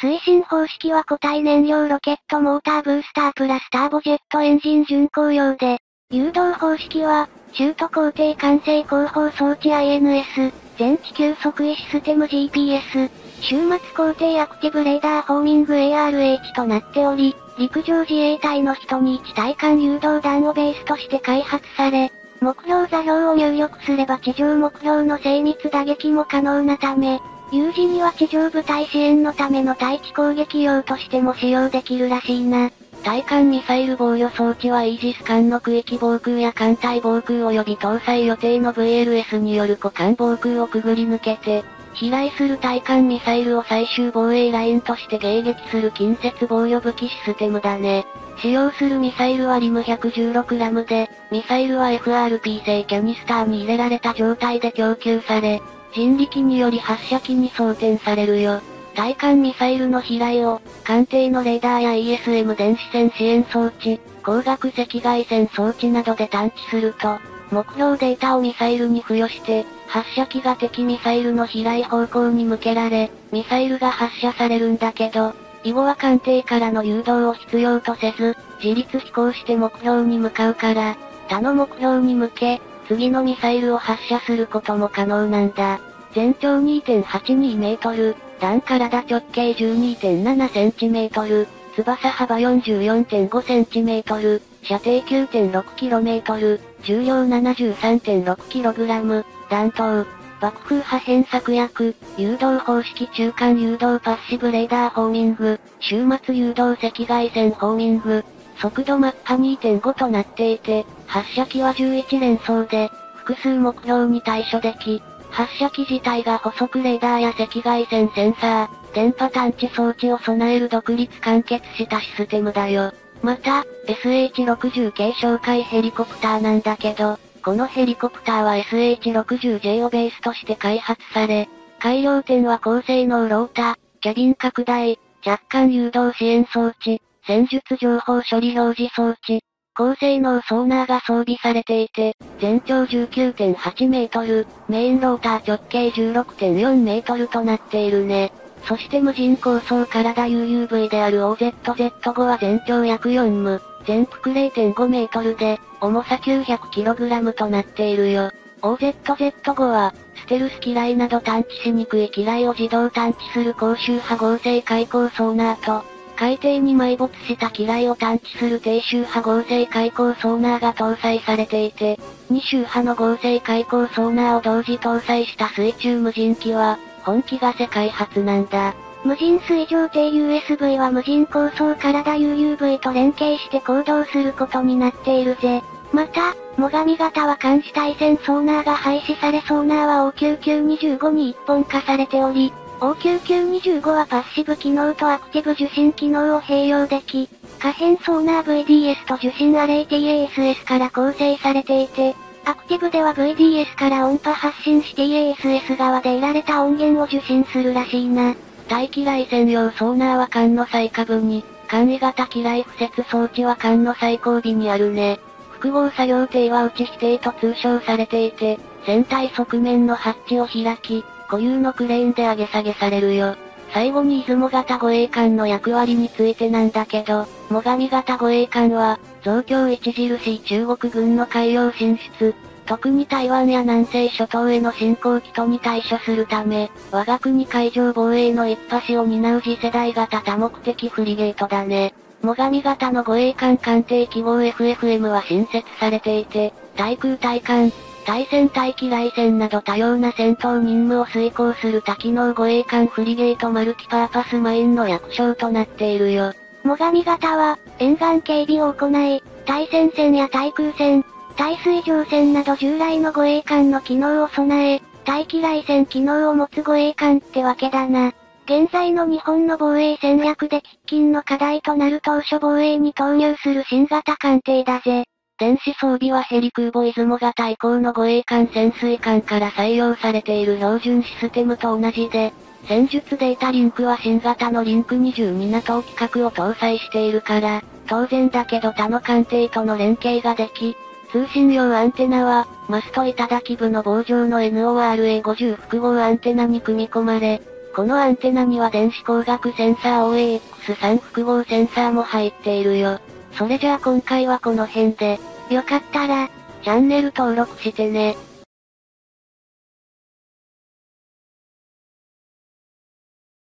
推進方式は固体燃料ロケットモーターブースタープラスターボジェットエンジン巡航用で、誘導方式は、シュート工程管制後方装置 INS、全地球測位システム GPS、終末工程アクティブレーダーホーミング ARH となっており、陸上自衛隊の人に1対艦誘導弾をベースとして開発され、目標座標を入力すれば地上目標の精密打撃も可能なため、有事には地上部隊支援のための対地攻撃用としても使用できるらしいな。対艦ミサイル防御装置はイージス艦の区域防空や艦隊防空及び搭載予定の VLS による股間防空をくぐり抜けて、飛来する対艦ミサイルを最終防衛ラインとして迎撃する近接防御武器システムだね。使用するミサイルはリム116ラムで、ミサイルは FRP 製キャニスターに入れられた状態で供給され、人力により発射機に装填されるよ。対艦ミサイルの飛来を、艦艇のレーダーや ESM 電子戦支援装置、光学赤外線装置などで探知すると、目標データをミサイルに付与して、発射機が敵ミサイルの飛来方向に向けられ、ミサイルが発射されるんだけど、以後は艦艇からの誘導を必要とせず、自立飛行して目標に向かうから、他の目標に向け、次のミサイルを発射することも可能なんだ。全長2.82メートル、弾体直径12.7センチメートル、翼幅44.5センチメートル、射程9.6キロメートル、重量73.6キログラム、弾頭、爆風破片策略、誘導方式中間誘導パッシブレーダーホーミング、終末誘導赤外線ホーミング、速度マッハ2.5となっていて、発射機は11連装で、複数目標に対処でき、発射機自体が補足レーダーや赤外線センサー、電波探知装置を備える独立完結したシステムだよ。また、SH-60 系哨戒ヘリコプターなんだけど、このヘリコプターは SH-60J をベースとして開発され、改良点は高性能ロータ、キャビン拡大、若干誘導支援装置、戦術情報処理表示装置、高性能ソーナーが装備されていて、全長19.8メートル、メインローター直径16.4メートルとなっているね。そして無人高層体 UUV である OZZ5 は全長約4無、全幅0.5メートルで、重さ 900kg となっているよ。OZZ5 は、ステルス機雷など探知しにくい機雷を自動探知する高周波合成開口ソーナーと、海底に埋没した機雷を探知する低周波合成開口ソーナーが搭載されていて、2周波の合成開口ソーナーを同時搭載した水中無人機は、本気が世界初なんだ。無人水上艇 USV は無人高層体 UUV と連携して行動することになっているぜ。また、最上型は監視対戦ソーナーが廃止されソーナーは O9925 に一本化されており、O9925 はパッシブ機能とアクティブ受信機能を併用でき、可変ソーナー VDS と受信アレイ TASS から構成されていて、アクティブでは VDS から音波発信し TASS 側で得られた音源を受信するらしいな。大機雷専用ソーナーは艦の最下部に、簡易型機雷敷設装置は艦の最後尾にあるね。複合作業艇は内否定と通称されていて、船体側面のハッチを開き、固有のクレーンで上げ下げされるよ。最後に出雲型護衛艦の役割についてなんだけど、最上型護衛艦は、増強著しい中国軍の海洋進出、特に台湾や南西諸島への侵攻機とに対処するため、我が国海上防衛の一端を担う次世代型多目的フリゲートだね。最上型の護衛艦艦艇記号 FFM は新設されていて、対空対艦、対戦対機雷戦など多様な戦闘任務を遂行する多機能護衛艦フリゲートマルチパーパスマインの略称となっているよ。最上型は、沿岸警備を行い、対戦戦や対空戦、対水上戦など従来の護衛艦の機能を備え、対機雷戦機能を持つ護衛艦ってわけだな。現在の日本の防衛戦略で喫緊の課題となる当初防衛に投入する新型艦艇だぜ。電子装備はヘリ空母出雲型以降の護衛艦潜水艦から採用されている標準システムと同じで、戦術データリンクは新型のリンク20港規格を搭載しているから、当然だけど他の艦艇との連携ができ、通信用アンテナは、マスト頂部の棒状の NORA50 複合アンテナに組み込まれ、このアンテナには電子光学センサー OAX3 複合センサーも入っているよ。それじゃあ今回はこの辺で、よかったら、チャンネル登録してね。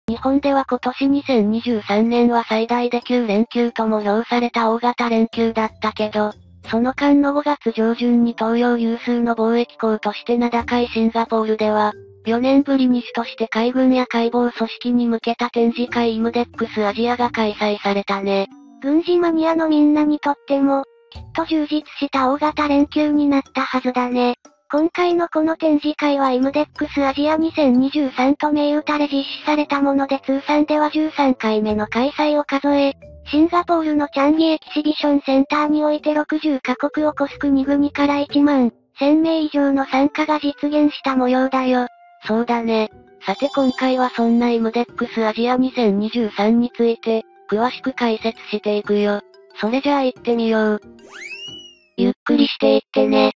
日本では今年2023年は最大で9連休とも評された大型連休だったけど、その間の5月上旬に東洋有数の貿易港として名高いシンガポールでは、4年ぶりに主として海軍や海防組織に向けた展示会イムデックスアジアが開催されたね。軍事マニアのみんなにとっても、きっと充実した大型連休になったはずだね。今回のこの展示会はイムデックスアジア2023と銘打たれ実施されたもので通算では13回目の開催を数え、シンガポールのチャンギエキシビションセンターにおいて60カ国を超す国々から1万1000名以上の参加が実現した模様だよ。そうだね。さて今回はそんなイムデックスアジア2023について、詳しく解説していくよ。それじゃあ行ってみよう。ゆっくりしていってね。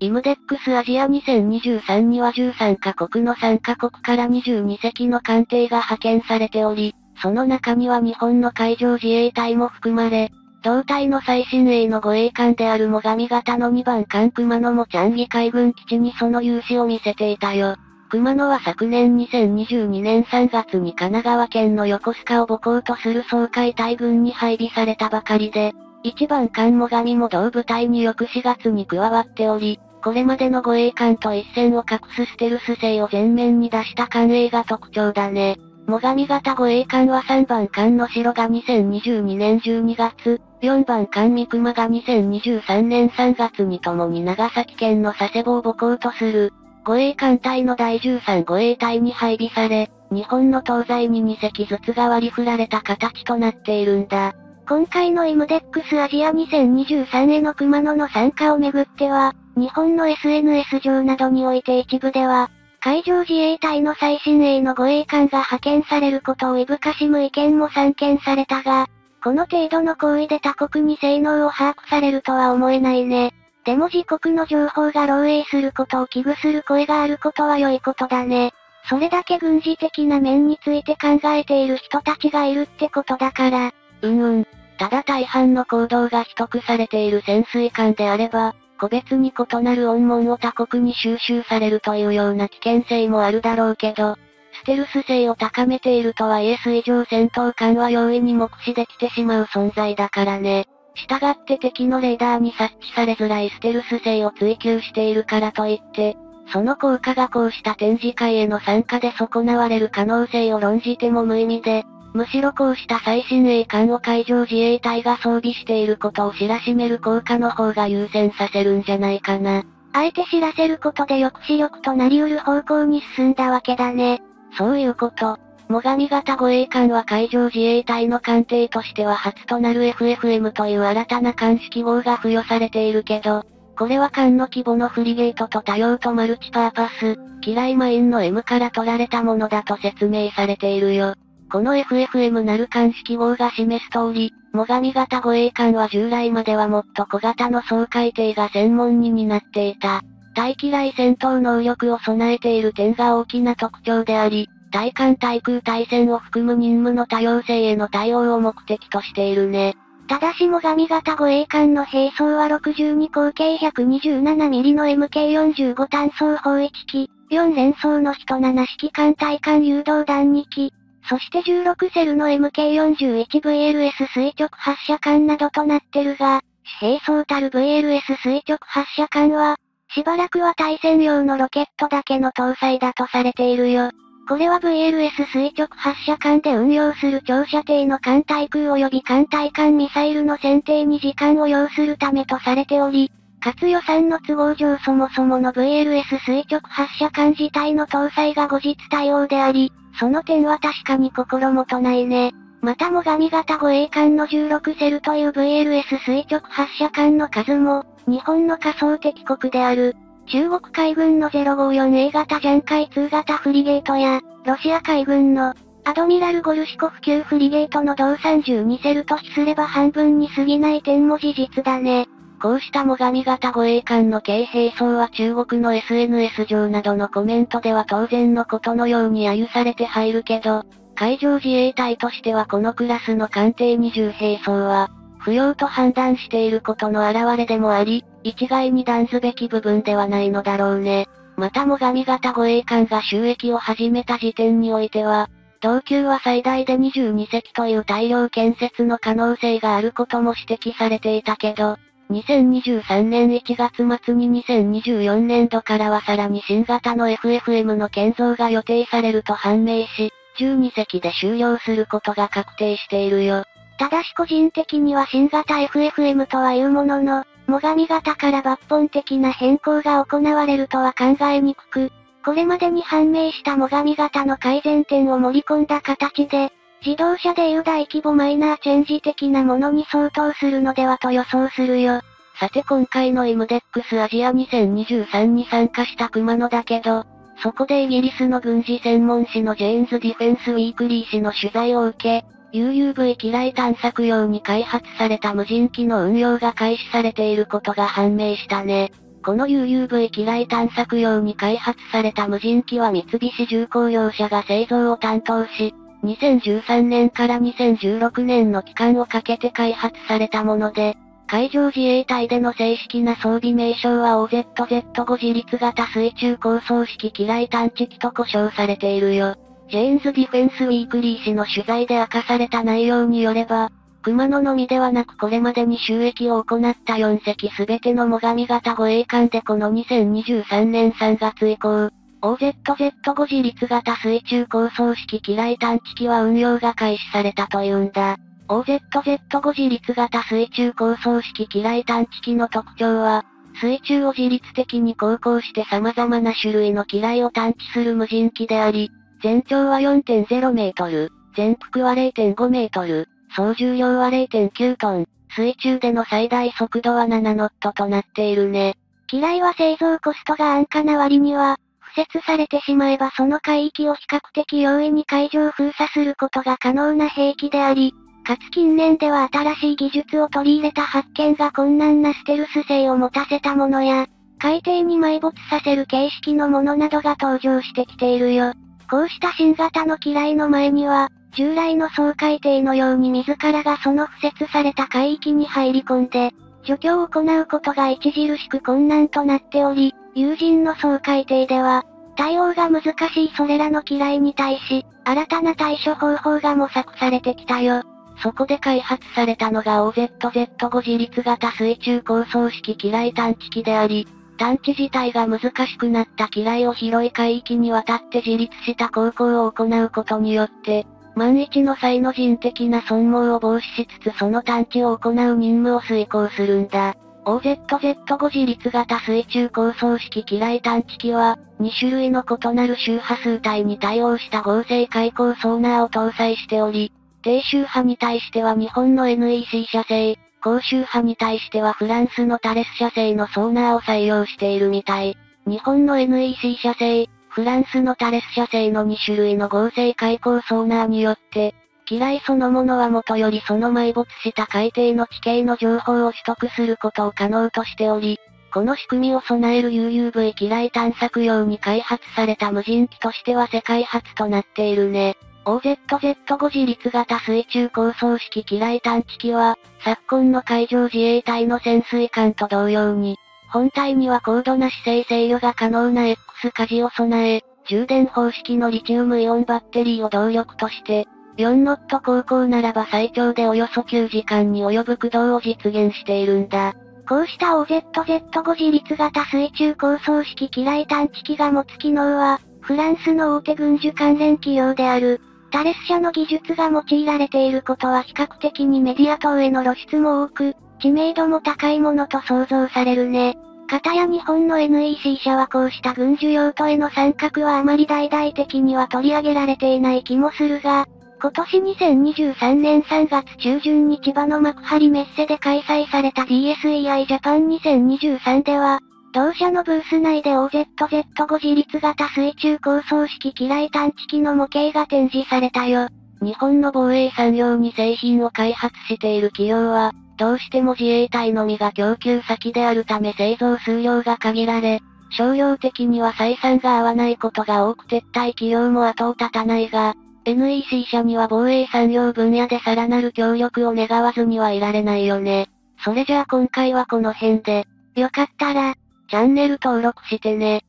イムデックスアジア2023には13カ国の3カ国から22隻の艦艇が派遣されており、その中には日本の海上自衛隊も含まれ、同隊の最新鋭の護衛艦である最上型の2番艦熊野もチャンギ海軍基地にその勇姿を見せていたよ。熊野は昨年2022年3月に神奈川県の横須賀を母港とする総海隊軍に配備されたばかりで、1番艦最上も同部隊に翌4月に加わっており、これまでの護衛艦と一線を画すステルス性を前面に出した艦営が特徴だね。最上型護衛艦は3番艦の城が2022年12月、4番艦三熊が2023年3月に共に長崎県の佐世保を母港とする、護衛艦隊の第13護衛隊に配備され、日本の東西に2隻ずつが割り振られた形となっているんだ。今回のイムデックスアジア2023への熊野の参加をめぐっては、日本の SNS 上などにおいて一部では、海上自衛隊の最新鋭の護衛艦が派遣されることをいぶかしむ意見も散見されたが、この程度の行為で他国に性能を把握されるとは思えないね。でも自国の情報が漏洩することを危惧する声があることは良いことだね。それだけ軍事的な面について考えている人たちがいるってことだから。うんうん。ただ大半の行動が秘匿されている潜水艦であれば、個別に異なる音紋を他国に収集されるというような危険性もあるだろうけど、ステルス性を高めているとはいえ水上戦闘艦は容易に目視できてしまう存在だからね。従って敵のレーダーに察知されづらいステルス性を追求しているからといって、その効果がこうした展示会への参加で損なわれる可能性を論じても無意味で、むしろこうした最新鋭艦を海上自衛隊が装備していることを知らしめる効果の方が優先させるんじゃないかな。あえて知らせることで抑止力となり得る方向に進んだわけだね。そういうこと。最上型護衛艦は海上自衛隊の艦艇としては初となる FFM という新たな艦式号が付与されているけど、これは艦の規模のフリゲートと多用とマルチパーパス、機雷マインの M から取られたものだと説明されているよ。この FFM なる艦式号が示す通り、最上型護衛艦は従来まではもっと小型の総海艇が専門に担っていた。対機雷戦闘能力を備えている点が大きな特徴であり、対艦対空対戦を含む任務の多様性への対応を目的としているね。ただし最上型護衛艦の兵装は62口径 127mm の MK45 単装砲1機、4連装の人7式艦対艦誘導弾2機、そして16セルの MK41VLS 垂直発射艦などとなってるが、兵装たる VLS 垂直発射艦は、しばらくは対戦用のロケットだけの搭載だとされているよ。これは VLS 垂直発射艦で運用する長射程の艦対空及び艦対艦ミサイルの選定に時間を要するためとされており、かつ予算の都合上そもそもの VLS 垂直発射艦自体の搭載が後日対応であり、その点は確かに心もとないね。またも神型護衛艦の16セルという VLS 垂直発射艦の数も、日本の仮想敵国である、中国海軍の 054A 型ジャンカイ2型フリゲートや、ロシア海軍の、アドミラル・ゴルシコフ級フリゲートの同32セルと比すれば半分に過ぎない点も事実だね。こうした最上型護衛艦の軽兵装は中国の SNS 上などのコメントでは当然のことのように揶揄されて入るけど、海上自衛隊としてはこのクラスの艦艇20兵装は、不要と判断していることの表れでもあり、一概に断ずべき部分ではないのだろうね。またも神型護衛艦が収益を始めた時点においては、同級は最大で22隻という大量建設の可能性があることも指摘されていたけど、2023年1月末に2024年度からはさらに新型の FFM の建造が予定されると判明し、12隻で終了することが確定しているよ。ただし個人的には新型 FFM とはいうものの、最上型から抜本的な変更が行われるとは考えにくく、これまでに判明した最上型の改善点を盛り込んだ形で、自動車でいう大規模マイナーチェンジ的なものに相当するのではと予想するよ。さて今回のイムデックスアジア2023に参加した熊野だけど、そこでイギリスの軍事専門誌のジェーンズ・ディフェンス・ウィークリー誌の取材を受け、UUV 機雷探索用に開発された無人機の運用が開始されていることが判明したね。この UUV 機雷探索用に開発された無人機は三菱重工業社が製造を担当し、2013年から2016年の期間をかけて開発されたもので、海上自衛隊での正式な装備名称は OZZ5 自立型水中航走式機雷探知機と呼称されているよ。ジェーンズ・ディフェンス・ウィークリー誌の取材で明かされた内容によれば、熊野のみではなくこれまでに就役を行った4隻すべての最上型護衛艦でこの2023年3月以降、OZZ5 自立型水中航走式機雷探知機は運用が開始されたというんだ。OZZ5 自立型水中航走式機雷探知機の特徴は、水中を自律的に航行して様々な種類の機雷を探知する無人機であり、全長は4.0メートル、全幅は0.5メートル、総重量は0.9トン、水中での最大速度は7ノットとなっているね。機雷は製造コストが安価な割には、敷設されてしまえばその海域を比較的容易に海上封鎖することが可能な兵器であり、かつ近年では新しい技術を取り入れた発見が困難なステルス性を持たせたものや、海底に埋没させる形式のものなどが登場してきているよ。こうした新型の機雷の前には、従来の総海底のように自らがその敷設された海域に入り込んで、除去を行うことが著しく困難となっており、友人の総海底では、対応が難しいそれらの機雷に対し、新たな対処方法が模索されてきたよ。そこで開発されたのが OZZ5 自立型水中構想式機雷探知機であり、探知自体が難しくなった機雷を広い海域にわたって自立した航行を行うことによって、万一の際の人的な損耗を防止しつつその探知を行う任務を遂行するんだ。OZZ5 自立型水中構想式機雷探知機は、2種類の異なる周波数帯に対応した合成開口ソーナーを搭載しており、低周波に対しては日本の NEC 社製、高周波に対してはフランスのタレス社製のソーナーを採用しているみたい。日本の NEC 社製、フランスのタレス社製の2種類の合成開口ソーナーによって、機雷そのものは元よりその埋没した海底の地形の情報を取得することを可能としており、この仕組みを備える UUV 機雷探索用に開発された無人機としては世界初となっているね。OZZ5 自立型水中構想式機雷探知機は、昨今の海上自衛隊の潜水艦と同様に、本体には高度な姿勢制御が可能な X 舵を備え、充電方式のリチウムイオンバッテリーを動力として、4ノット航行ならば最長でおよそ9時間に及ぶ駆動を実現しているんだ。こうした OZZ5 自立型水中構想式機雷探知機が持つ機能は、フランスの大手軍需関連企業である、タレス社の技術が用いられていることは比較的にメディア等への露出も多く、知名度も高いものと想像されるね。かたや日本の NEC 社はこうした軍需用途への参画はあまり大々的には取り上げられていない気もするが、今年2023年3月中旬に千葉の幕張メッセで開催された DSEI ジャパン2023では、同社のブース内で OZZ5 自立型水中構想式機雷探知機の模型が展示されたよ。日本の防衛産業に製品を開発している企業は、どうしても自衛隊のみが供給先であるため製造数量が限られ、商用的には採算が合わないことが多く撤退企業も後を絶たないが、NEC 社には防衛産業分野でさらなる協力を願わずにはいられないよね。それじゃあ今回はこの辺で、よかったら、チャンネル登録してね。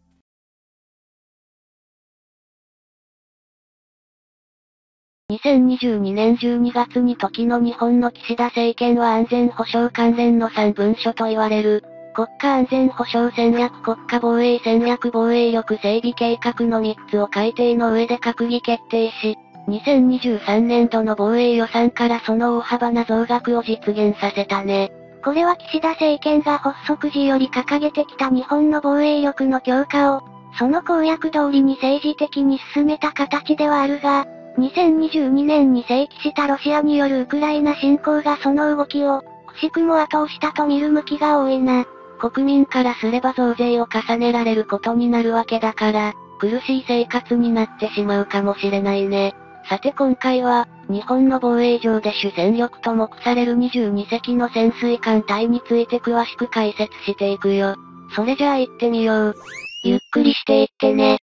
2022年12月に時の日本の岸田政権は安全保障関連の3文書と言われる、国家安全保障戦略国家防衛戦略防衛力整備計画の3つを改定の上で閣議決定し、2023年度の防衛予算からその大幅な増額を実現させたね。これは岸田政権が発足時より掲げてきた日本の防衛力の強化を、その公約通りに政治的に進めた形ではあるが、2022年に正規したロシアによるウクライナ侵攻がその動きを、くしくも後押したと見る向きが多いな。国民からすれば増税を重ねられることになるわけだから、苦しい生活になってしまうかもしれないね。さて今回は、日本の防衛上で主戦力と目される22隻の潜水艦隊について詳しく解説していくよ。それじゃあ行ってみよう。ゆっくりしていってね。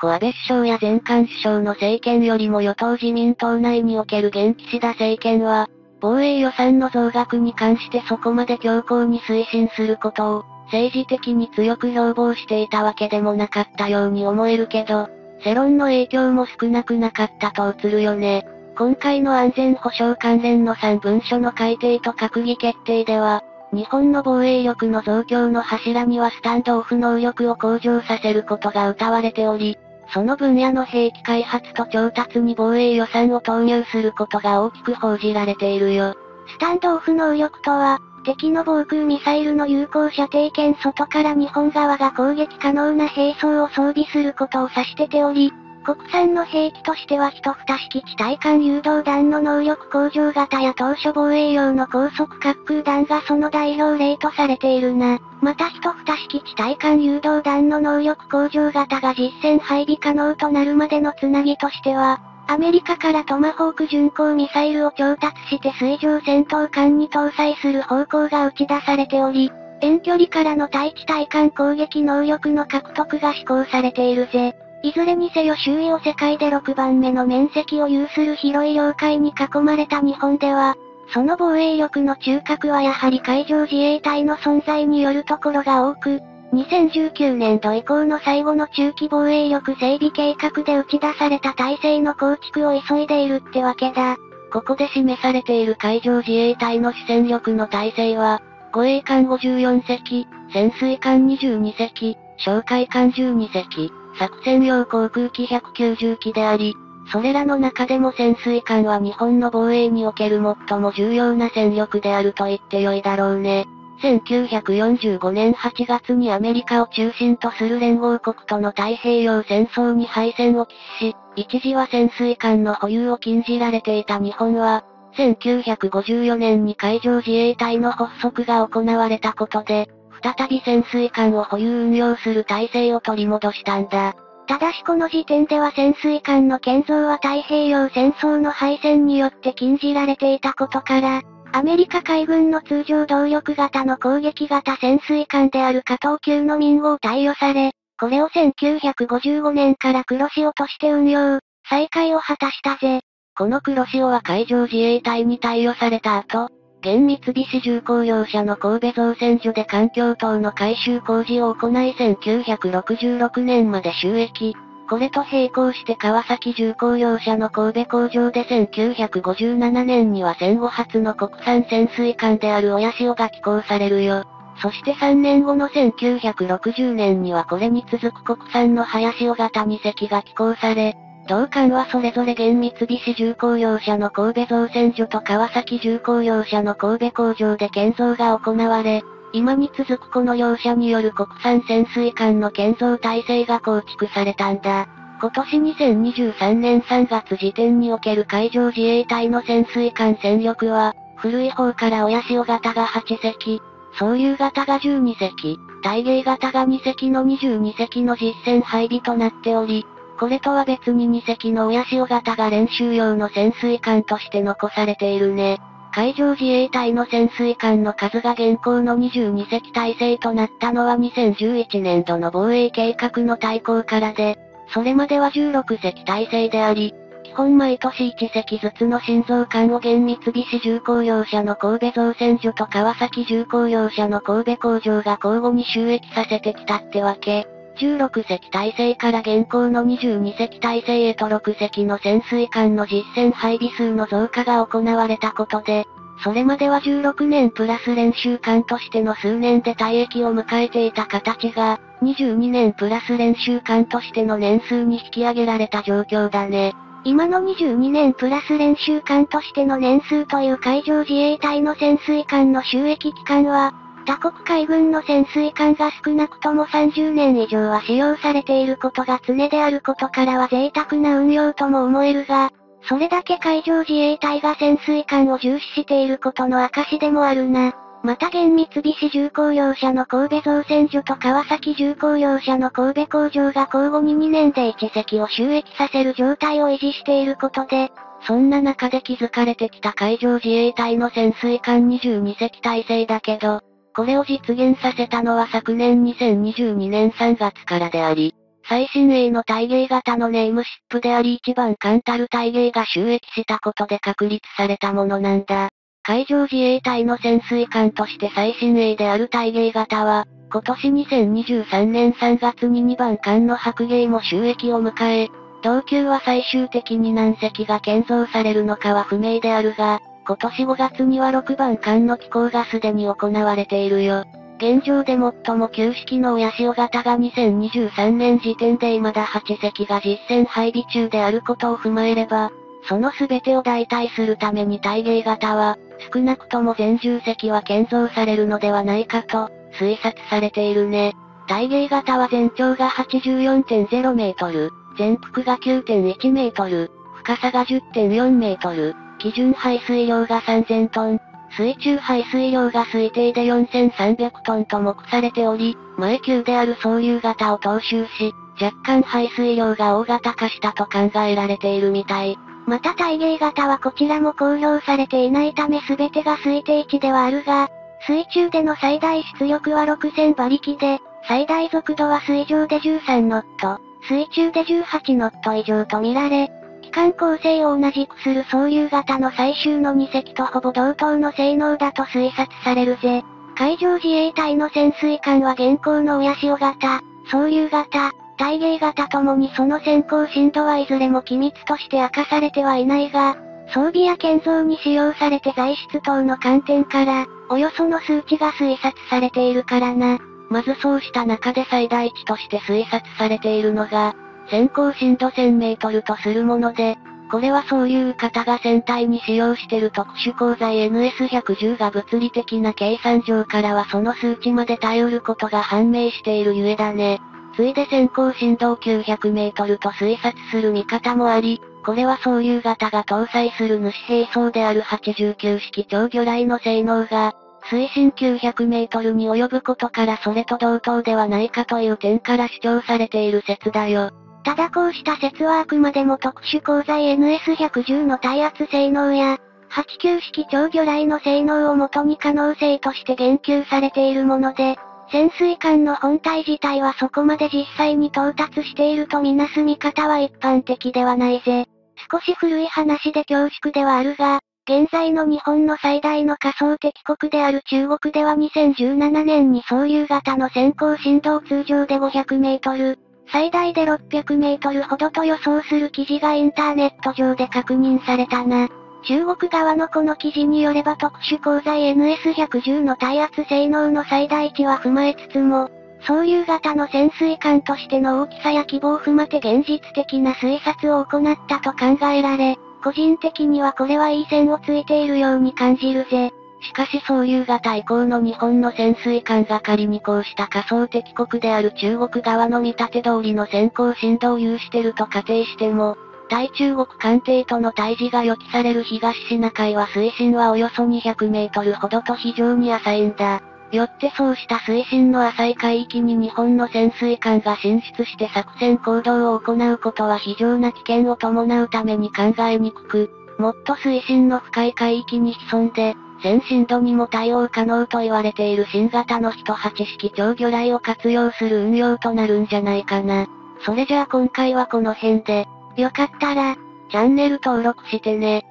小安倍首相や前官首相の政権よりも与党自民党内における現岸田政権は、防衛予算の増額に関してそこまで強硬に推進することを、政治的に強く標榜していたわけでもなかったように思えるけど、世論の影響も少なくなかったと映るよね。今回の安全保障関連の3文書の改定と閣議決定では、日本の防衛力の増強の柱にはスタンドオフ能力を向上させることが謳われており、その分野の兵器開発と調達に防衛予算を投入することが大きく報じられているよ。スタンドオフ能力とは、敵の防空ミサイルの有効射程圏外から日本側が攻撃可能な兵装を装備することを指してており、国産の兵器としては一蓋式地対艦誘導弾の能力向上型や当初防衛用の高速滑空弾がその代表例とされているな。また一蓋式地対艦誘導弾の能力向上型が実戦配備可能となるまでのつなぎとしては、アメリカからトマホーク巡航ミサイルを調達して水上戦闘艦に搭載する方向が打ち出されており、遠距離からの対地対艦攻撃能力の獲得が施行されているぜ。いずれにせよ周囲を世界で6番目の面積を有する広い領海に囲まれた日本では、その防衛力の中核はやはり海上自衛隊の存在によるところが多く、2019年度以降の最後の中期防衛力整備計画で打ち出された体制の構築を急いでいるってわけだ。ここで示されている海上自衛隊の主戦力の体制は、護衛艦54隻、潜水艦22隻、哨戒艦12隻、作戦用航空機190機であり、それらの中でも潜水艦は日本の防衛における最も重要な戦力であると言ってよいだろうね。1945年8月にアメリカを中心とする連合国との太平洋戦争に敗戦を喫し、一時は潜水艦の保有を禁じられていた日本は、1954年に海上自衛隊の発足が行われたことで、再び潜水艦を保有運用する体制を取り戻したんだ。ただしこの時点では潜水艦の建造は太平洋戦争の敗戦によって禁じられていたことから、アメリカ海軍の通常動力型の攻撃型潜水艦である加藤級の民号貸与され、これを1955年から黒潮として運用、再開を果たしたぜ。この黒潮は海上自衛隊に貸与された後、現三菱重工業者の神戸造船所で環境等の改修工事を行い1966年まで収益。これと並行して川崎重工業者の神戸工場で1957年には戦後初の国産潜水艦である親潮が寄港されるよ。そして3年後の1960年にはこれに続く国産の早潮型2隻が寄港され、同艦はそれぞれ現三菱重工業者の神戸造船所と川崎重工業者の神戸工場で建造が行われ、今に続くこの両者による国産潜水艦の建造体制が構築されたんだ。今年2023年3月時点における海上自衛隊の潜水艦戦力は、古い方から親潮型が8隻、総流型が12隻、大芸型が2隻の22隻の実戦配備となっており、これとは別に2隻の親潮型が練習用の潜水艦として残されているね。海上自衛隊の潜水艦の数が現行の22隻体制となったのは2011年度の防衛計画の対抗からで、それまでは16隻体制であり、基本毎年1隻ずつの心臓艦を現三菱重工業者の神戸造船所と川崎重工業者の神戸工場が交互に収益させてきたってわけ。16隻体制から現行の22隻体制へと6隻の潜水艦の実戦配備数の増加が行われたことで、それまでは16年プラス練習艦としての数年で退役を迎えていた形が、22年プラス練習艦としての年数に引き上げられた状況だね。今の22年プラス練習艦としての年数という海上自衛隊の潜水艦の収益期間は、他国海軍の潜水艦が少なくとも30年以上は使用されていることが常であることからは贅沢な運用とも思えるが、それだけ海上自衛隊が潜水艦を重視していることの証でもあるな。また現三菱重工業者の神戸造船所と川崎重工業者の神戸工場が交互に2年で1隻を収益させる状態を維持していることで、そんな中で築かれてきた海上自衛隊の潜水艦22隻体制だけど、これを実現させたのは昨年2022年3月からであり、最新鋭の体芸型のネームシップであり一番簡たる体芸が収益したことで確立されたものなんだ。海上自衛隊の潜水艦として最新鋭である体芸型は、今年2023年3月に2番艦の白芸も収益を迎え、同級は最終的に何隻が建造されるのかは不明であるが、今年5月には6番艦の機構がすでに行われているよ。現状で最も旧式の親潮型が2023年時点で未だ8隻が実戦配備中であることを踏まえれば、その全てを代替するために大芸型は、少なくとも全10隻は建造されるのではないかと、推察されているね。大芸型は全長が84.0メートル、全幅が9.1メートル、深さが10.4メートル、基準排水量が3000トン、水中排水量が推定で4300トンと目されており、前級である総流型を踏襲し、若干排水量が大型化したと考えられているみたい。また体芸型はこちらも公表されていないため全てが推定値ではあるが、水中での最大出力は6000馬力で、最大速度は水上で13ノット、水中で18ノット以上と見られ、機関構成を同じくする総流型の最終の2隻とほぼ同等の性能だと推察されるぜ。海上自衛隊の潜水艦は現行の親潮型、総流型、体芸型ともにその先行深度はいずれも機密として明かされてはいないが、装備や建造に使用されて材質等の観点から、およその数値が推察されているからな。まずそうした中で最大値として推察されているのが、先行深度1000メートルとするもので、これはそういう方が船体に使用してる特殊鋼材 NS110 が物理的な計算上からはその数値まで頼ることが判明しているゆえだね。ついで先行振動900メートルと推察する見方もあり、これはそういう型が搭載する主兵装である89式超魚雷の性能が、水深900メートルに及ぶことからそれと同等ではないかという点から主張されている説だよ。ただこうした説はあくまでも特殊鋼材 NS110 の耐圧性能や、89式超魚雷の性能をもとに可能性として言及されているもので、潜水艦の本体自体はそこまで実際に到達しているとみなす見方は一般的ではないぜ。少し古い話で恐縮ではあるが、現在の日本の最大の仮想敵国である中国では2017年に総流型の先行振動通常で500メートル、最大で600メートルほどと予想する記事がインターネット上で確認されたな。中国側のこの記事によれば特殊鋼材 NS110 の耐圧性能の最大値は踏まえつつも、総流型の潜水艦としての大きさや規模を踏まて現実的な推察を行ったと考えられ、個人的にはこれはいい線をついているように感じるぜ。しかし総流型以降の日本の潜水艦が仮にこうした仮想敵国である中国側の見立て通りの先行振動を有してると仮定しても、対中国艦艇との対峙が予期される東シナ海は水深はおよそ200メートルほどと非常に浅いんだ。よってそうした水深の浅い海域に日本の潜水艦が進出して作戦行動を行うことは非常な危険を伴うために考えにくく、もっと水深の深い海域に潜んで、先進度にも対応可能と言われている新型の人8式超魚雷を活用する運用となるんじゃないかな。それじゃあ今回はこの辺で、よかったら、チャンネル登録してね。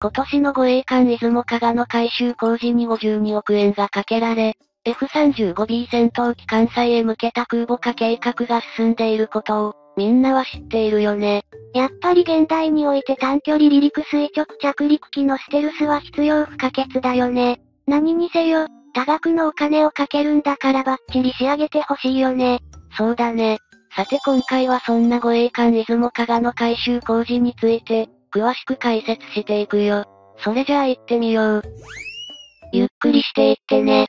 今年の護衛艦出雲加賀の改修工事に52億円がかけられ、F35B 戦闘機関西へ向けた空母化計画が進んでいることを、みんなは知っているよね。やっぱり現代において短距離離陸垂直着陸機のステルスは必要不可欠だよね。何にせよ、多額のお金をかけるんだからバッチリ仕上げてほしいよね。そうだね。さて今回はそんな護衛艦出雲加賀の改修工事について、詳しく解説していくよ。それじゃあ行ってみよう。ゆっくりしていってね。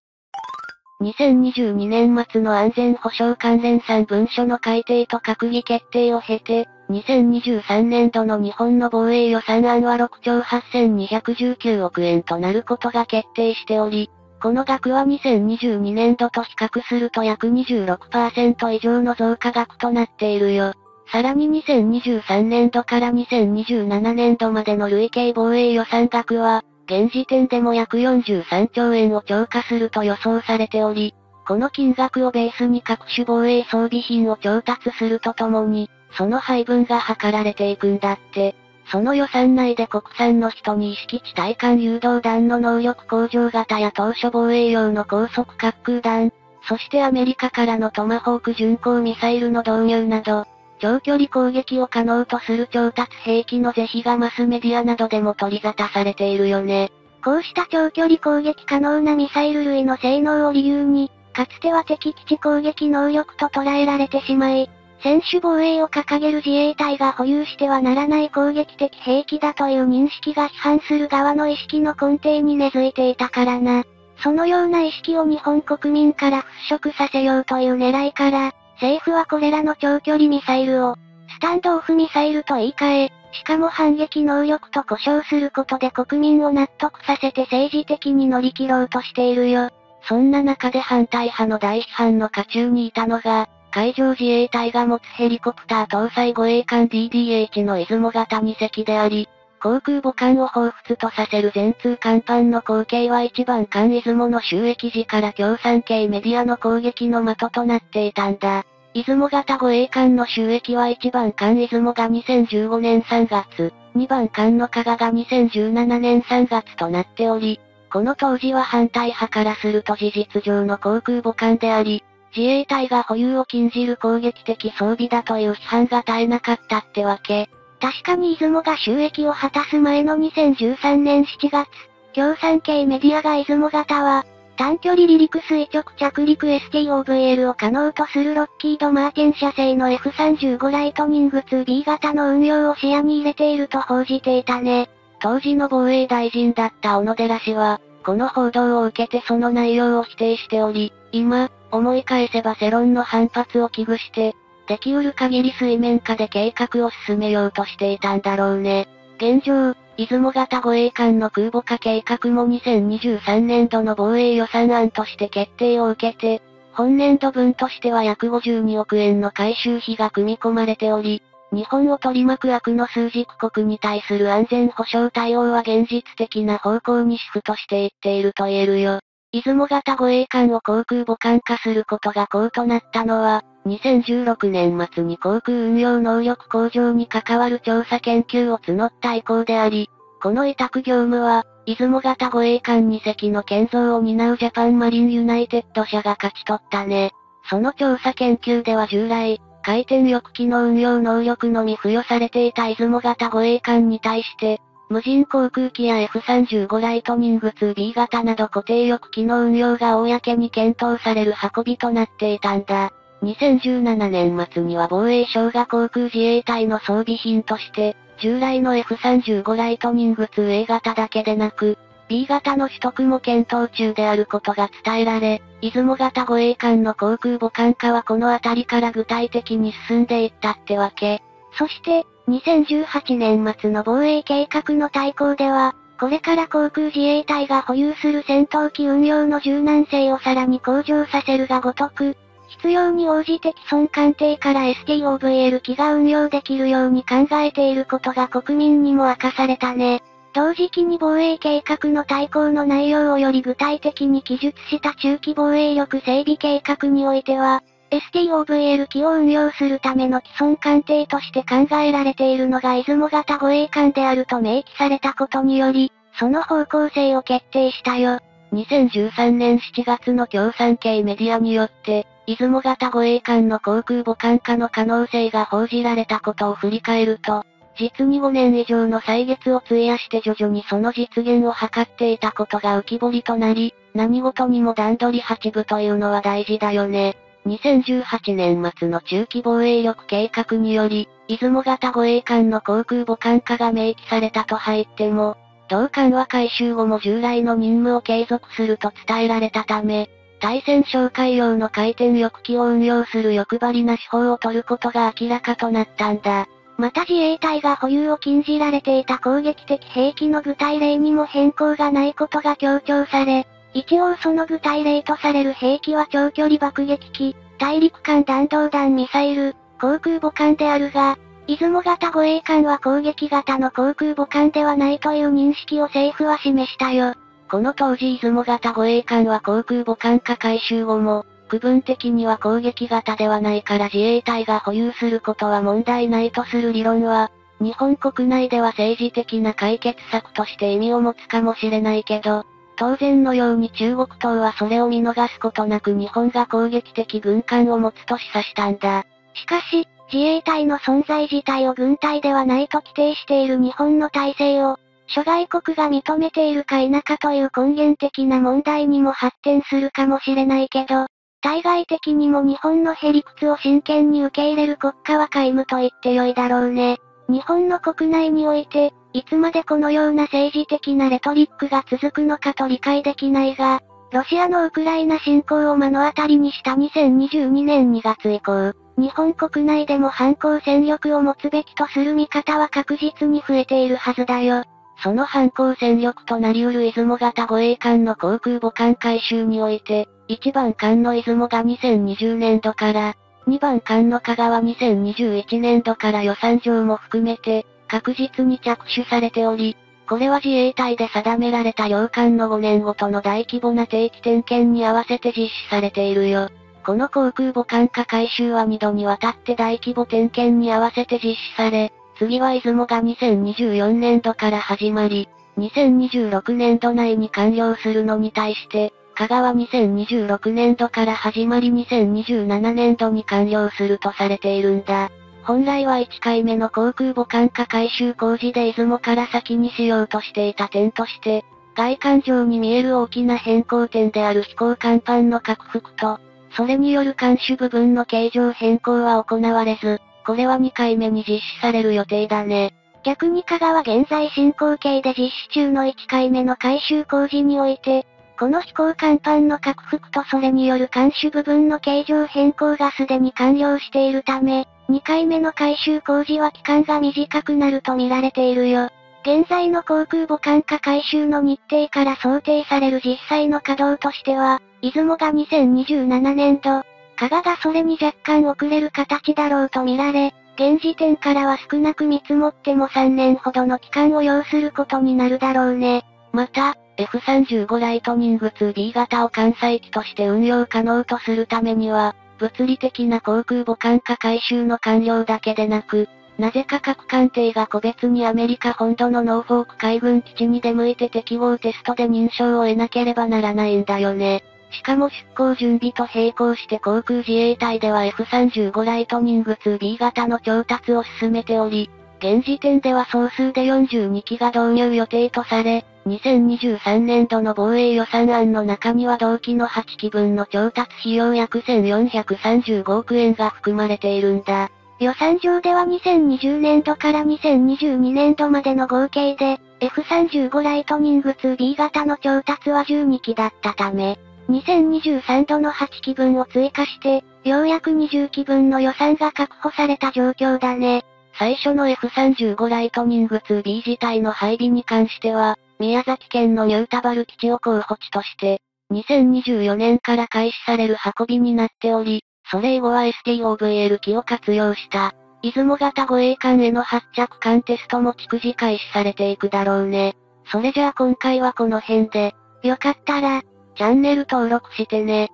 2022年末の安全保障関連3文書の改定と閣議決定を経て、2023年度の日本の防衛予算案は6兆8219億円となることが決定しており、この額は2022年度と比較すると約26%以上の増加額となっているよ。さらに2023年度から2027年度までの累計防衛予算額は、現時点でも約43兆円を超過すると予想されており、この金額をベースに各種防衛装備品を調達するとともに、その配分が図られていくんだって。その予算内で国産の人に意識地対艦誘導弾の能力向上型や当初防衛用の高速滑空弾、そしてアメリカからのトマホーク巡航ミサイルの導入など、長距離攻撃を可能とする調達兵器の是非がマスメディアなどでも取り沙汰されているよね。こうした長距離攻撃可能なミサイル類の性能を理由に、かつては敵基地攻撃能力と捉えられてしまい、専守防衛を掲げる自衛隊が保有してはならない攻撃的兵器だという認識が批判する側の意識の根底に根付いていたからな。そのような意識を日本国民から払拭させようという狙いから、政府はこれらの長距離ミサイルを、スタンドオフミサイルと言い換え、しかも反撃能力と呼称することで国民を納得させて政治的に乗り切ろうとしているよ。そんな中で反対派の大批判の渦中にいたのが、海上自衛隊が持つヘリコプター搭載護衛艦 DDH の出雲型2隻であり、航空母艦を彷彿とさせる全通甲板の光景は一番艦出雲の収益時から共産系メディアの攻撃の的となっていたんだ。出雲型護衛艦の収益は1番艦出雲が2015年3月、2番艦の加賀が2017年3月となっており、この当時は反対派からすると事実上の航空母艦であり、自衛隊が保有を禁じる攻撃的装備だという批判が絶えなかったってわけ。確かに出雲が収益を果たす前の2013年7月、共産系メディアが出雲型は、短距離離陸垂直着陸 STOVL を可能とするロッキード・マーティン社製の F35 ライトニング 2B 型の運用を視野に入れていると報じていたね。当時の防衛大臣だった小野寺氏は、この報道を受けてその内容を否定しており、今、思い返せば世論の反発を危惧して、できうる限り水面下で計画を進めようとしていたんだろうね。現状、出雲型護衛艦の空母化計画も2023年度の防衛予算案として決定を受けて、本年度分としては約52億円の回収費が組み込まれており、日本を取り巻く悪の枢軸国に対する安全保障対応は現実的な方向にシフトしていっていると言えるよ。いずも型護衛艦を航空母艦化することが功となったのは、2016年末に航空運用能力向上に関わる調査研究を募った以降であり、この委託業務は、いずも型護衛艦2隻の建造を担うジャパンマリンユナイテッド社が勝ち取ったね。その調査研究では従来、回転翼機の運用能力のみ付与されていた出雲型護衛艦に対して、無人航空機や F35 ライトニング 2B 型など固定翼機の運用が公に検討される運びとなっていたんだ。2017年末には防衛省が航空自衛隊の装備品として、従来の F35 ライトニング 2A 型だけでなく、B 型の取得も検討中であることが伝えられ、出雲型護衛艦の航空母艦化はこの辺りから具体的に進んでいったってわけ。そして、2018年末の防衛計画の対抗では、これから航空自衛隊が保有する戦闘機運用の柔軟性をさらに向上させるがごとく、必要に応じて既存艦艇から STOVL 機が運用できるように考えていることが国民にも明かされたね。同時期に防衛計画の対抗の内容をより具体的に記述した中期防衛力整備計画においては、STOVL 機を運用するための既存艦艇として考えられているのが出雲型護衛艦であると明記されたことにより、その方向性を決定したよ。2013年7月の共産系メディアによって、出雲型護衛艦の航空母艦化の可能性が報じられたことを振り返ると、実に5年以上の歳月を費やして徐々にその実現を図っていたことが浮き彫りとなり、何事にも段取り8部というのは大事だよね。2018年末の中期防衛力計画により、出雲型護衛艦の航空母艦化が明記されたと入っても、同艦は回収後も従来の任務を継続すると伝えられたため、対戦哨戒用の回転翼機を運用する欲張りな手法を取ることが明らかとなったんだ。また自衛隊が保有を禁じられていた攻撃的兵器の具体例にも変更がないことが強調され、一応その具体例とされる兵器は長距離爆撃機、大陸間弾道弾ミサイル、航空母艦であるが、出雲型護衛艦は攻撃型の航空母艦ではないという認識を政府は示したよ。この当時出雲型護衛艦は航空母艦化改修後も、区分的には攻撃型ではないから自衛隊が保有することは問題ないとする理論は、日本国内では政治的な解決策として意味を持つかもしれないけど、当然のように中国党はそれを見逃すことなく日本が攻撃的軍艦を持つと示唆したんだ。しかし、自衛隊の存在自体を軍隊ではないと規定している日本の体制を、諸外国が認めているか否かという根源的な問題にも発展するかもしれないけど、対外的にも日本のへりくつを真剣に受け入れる国家は皆無と言ってよいだろうね。日本の国内において、いつまでこのような政治的なレトリックが続くのかと理解できないが、ロシアのウクライナ侵攻を目の当たりにした2022年2月以降、日本国内でも反抗戦力を持つべきとする見方は確実に増えているはずだよ。その反抗戦力となり得る出雲型護衛艦の航空母艦回収において、1番艦の出雲が2020年度から、2番艦の香川2021年度から予算上も含めて、確実に着手されており、これは自衛隊で定められた洋艦の5年ごとの大規模な定期点検に合わせて実施されているよ。この航空母艦化改修は2度にわたって大規模点検に合わせて実施され、次は出雲が2024年度から始まり、2026年度内に完了するのに対して、香川2026年度から始まり2027年度に完了するとされているんだ。本来は1回目の航空母艦化改修工事で出雲から先にしようとしていた点として、外観上に見える大きな変更点である飛行甲板の拡幅と、それによる監視部分の形状変更は行われず、これは2回目に実施される予定だね。逆に香川現在進行形で実施中の1回目の改修工事において、この飛行甲板の拡幅とそれによる監視部分の形状変更がすでに完了しているため、2回目の改修工事は期間が短くなると見られているよ。現在の航空母艦化改修の日程から想定される実際の稼働としては、出雲が2027年度、加賀がそれに若干遅れる形だろうと見られ、現時点からは少なく見積もっても3年ほどの期間を要することになるだろうね。また、F35 ライトニング 2B 型を艦載機として運用可能とするためには、物理的な航空母艦化改修の完了だけでなく、なぜか各艦艇が個別にアメリカ本土のノーフォーク海軍基地に出向いて適合テストで認証を得なければならないんだよね。しかも出航準備と並行して航空自衛隊では F35 ライトニング 2B 型の調達を進めており、現時点では総数で42機が導入予定とされ、2023年度の防衛予算案の中には同期の8機分の調達費用約1435億円が含まれているんだ。予算上では2020年度から2022年度までの合計で、F35 ライトニング 2B 型の調達は12機だったため、2023度の8機分を追加して、ようやく20機分の予算が確保された状況だね。最初の F35 ライトニング 2B 自体の配備に関しては、宮崎県のニュータバル基地を候補地として、2024年から開始される運びになっており、それ以後は STOVL 機を活用した、出雲型護衛艦への発着艦テストも逐次開始されていくだろうね。それじゃあ今回はこの辺で、よかったら、チャンネル登録してね。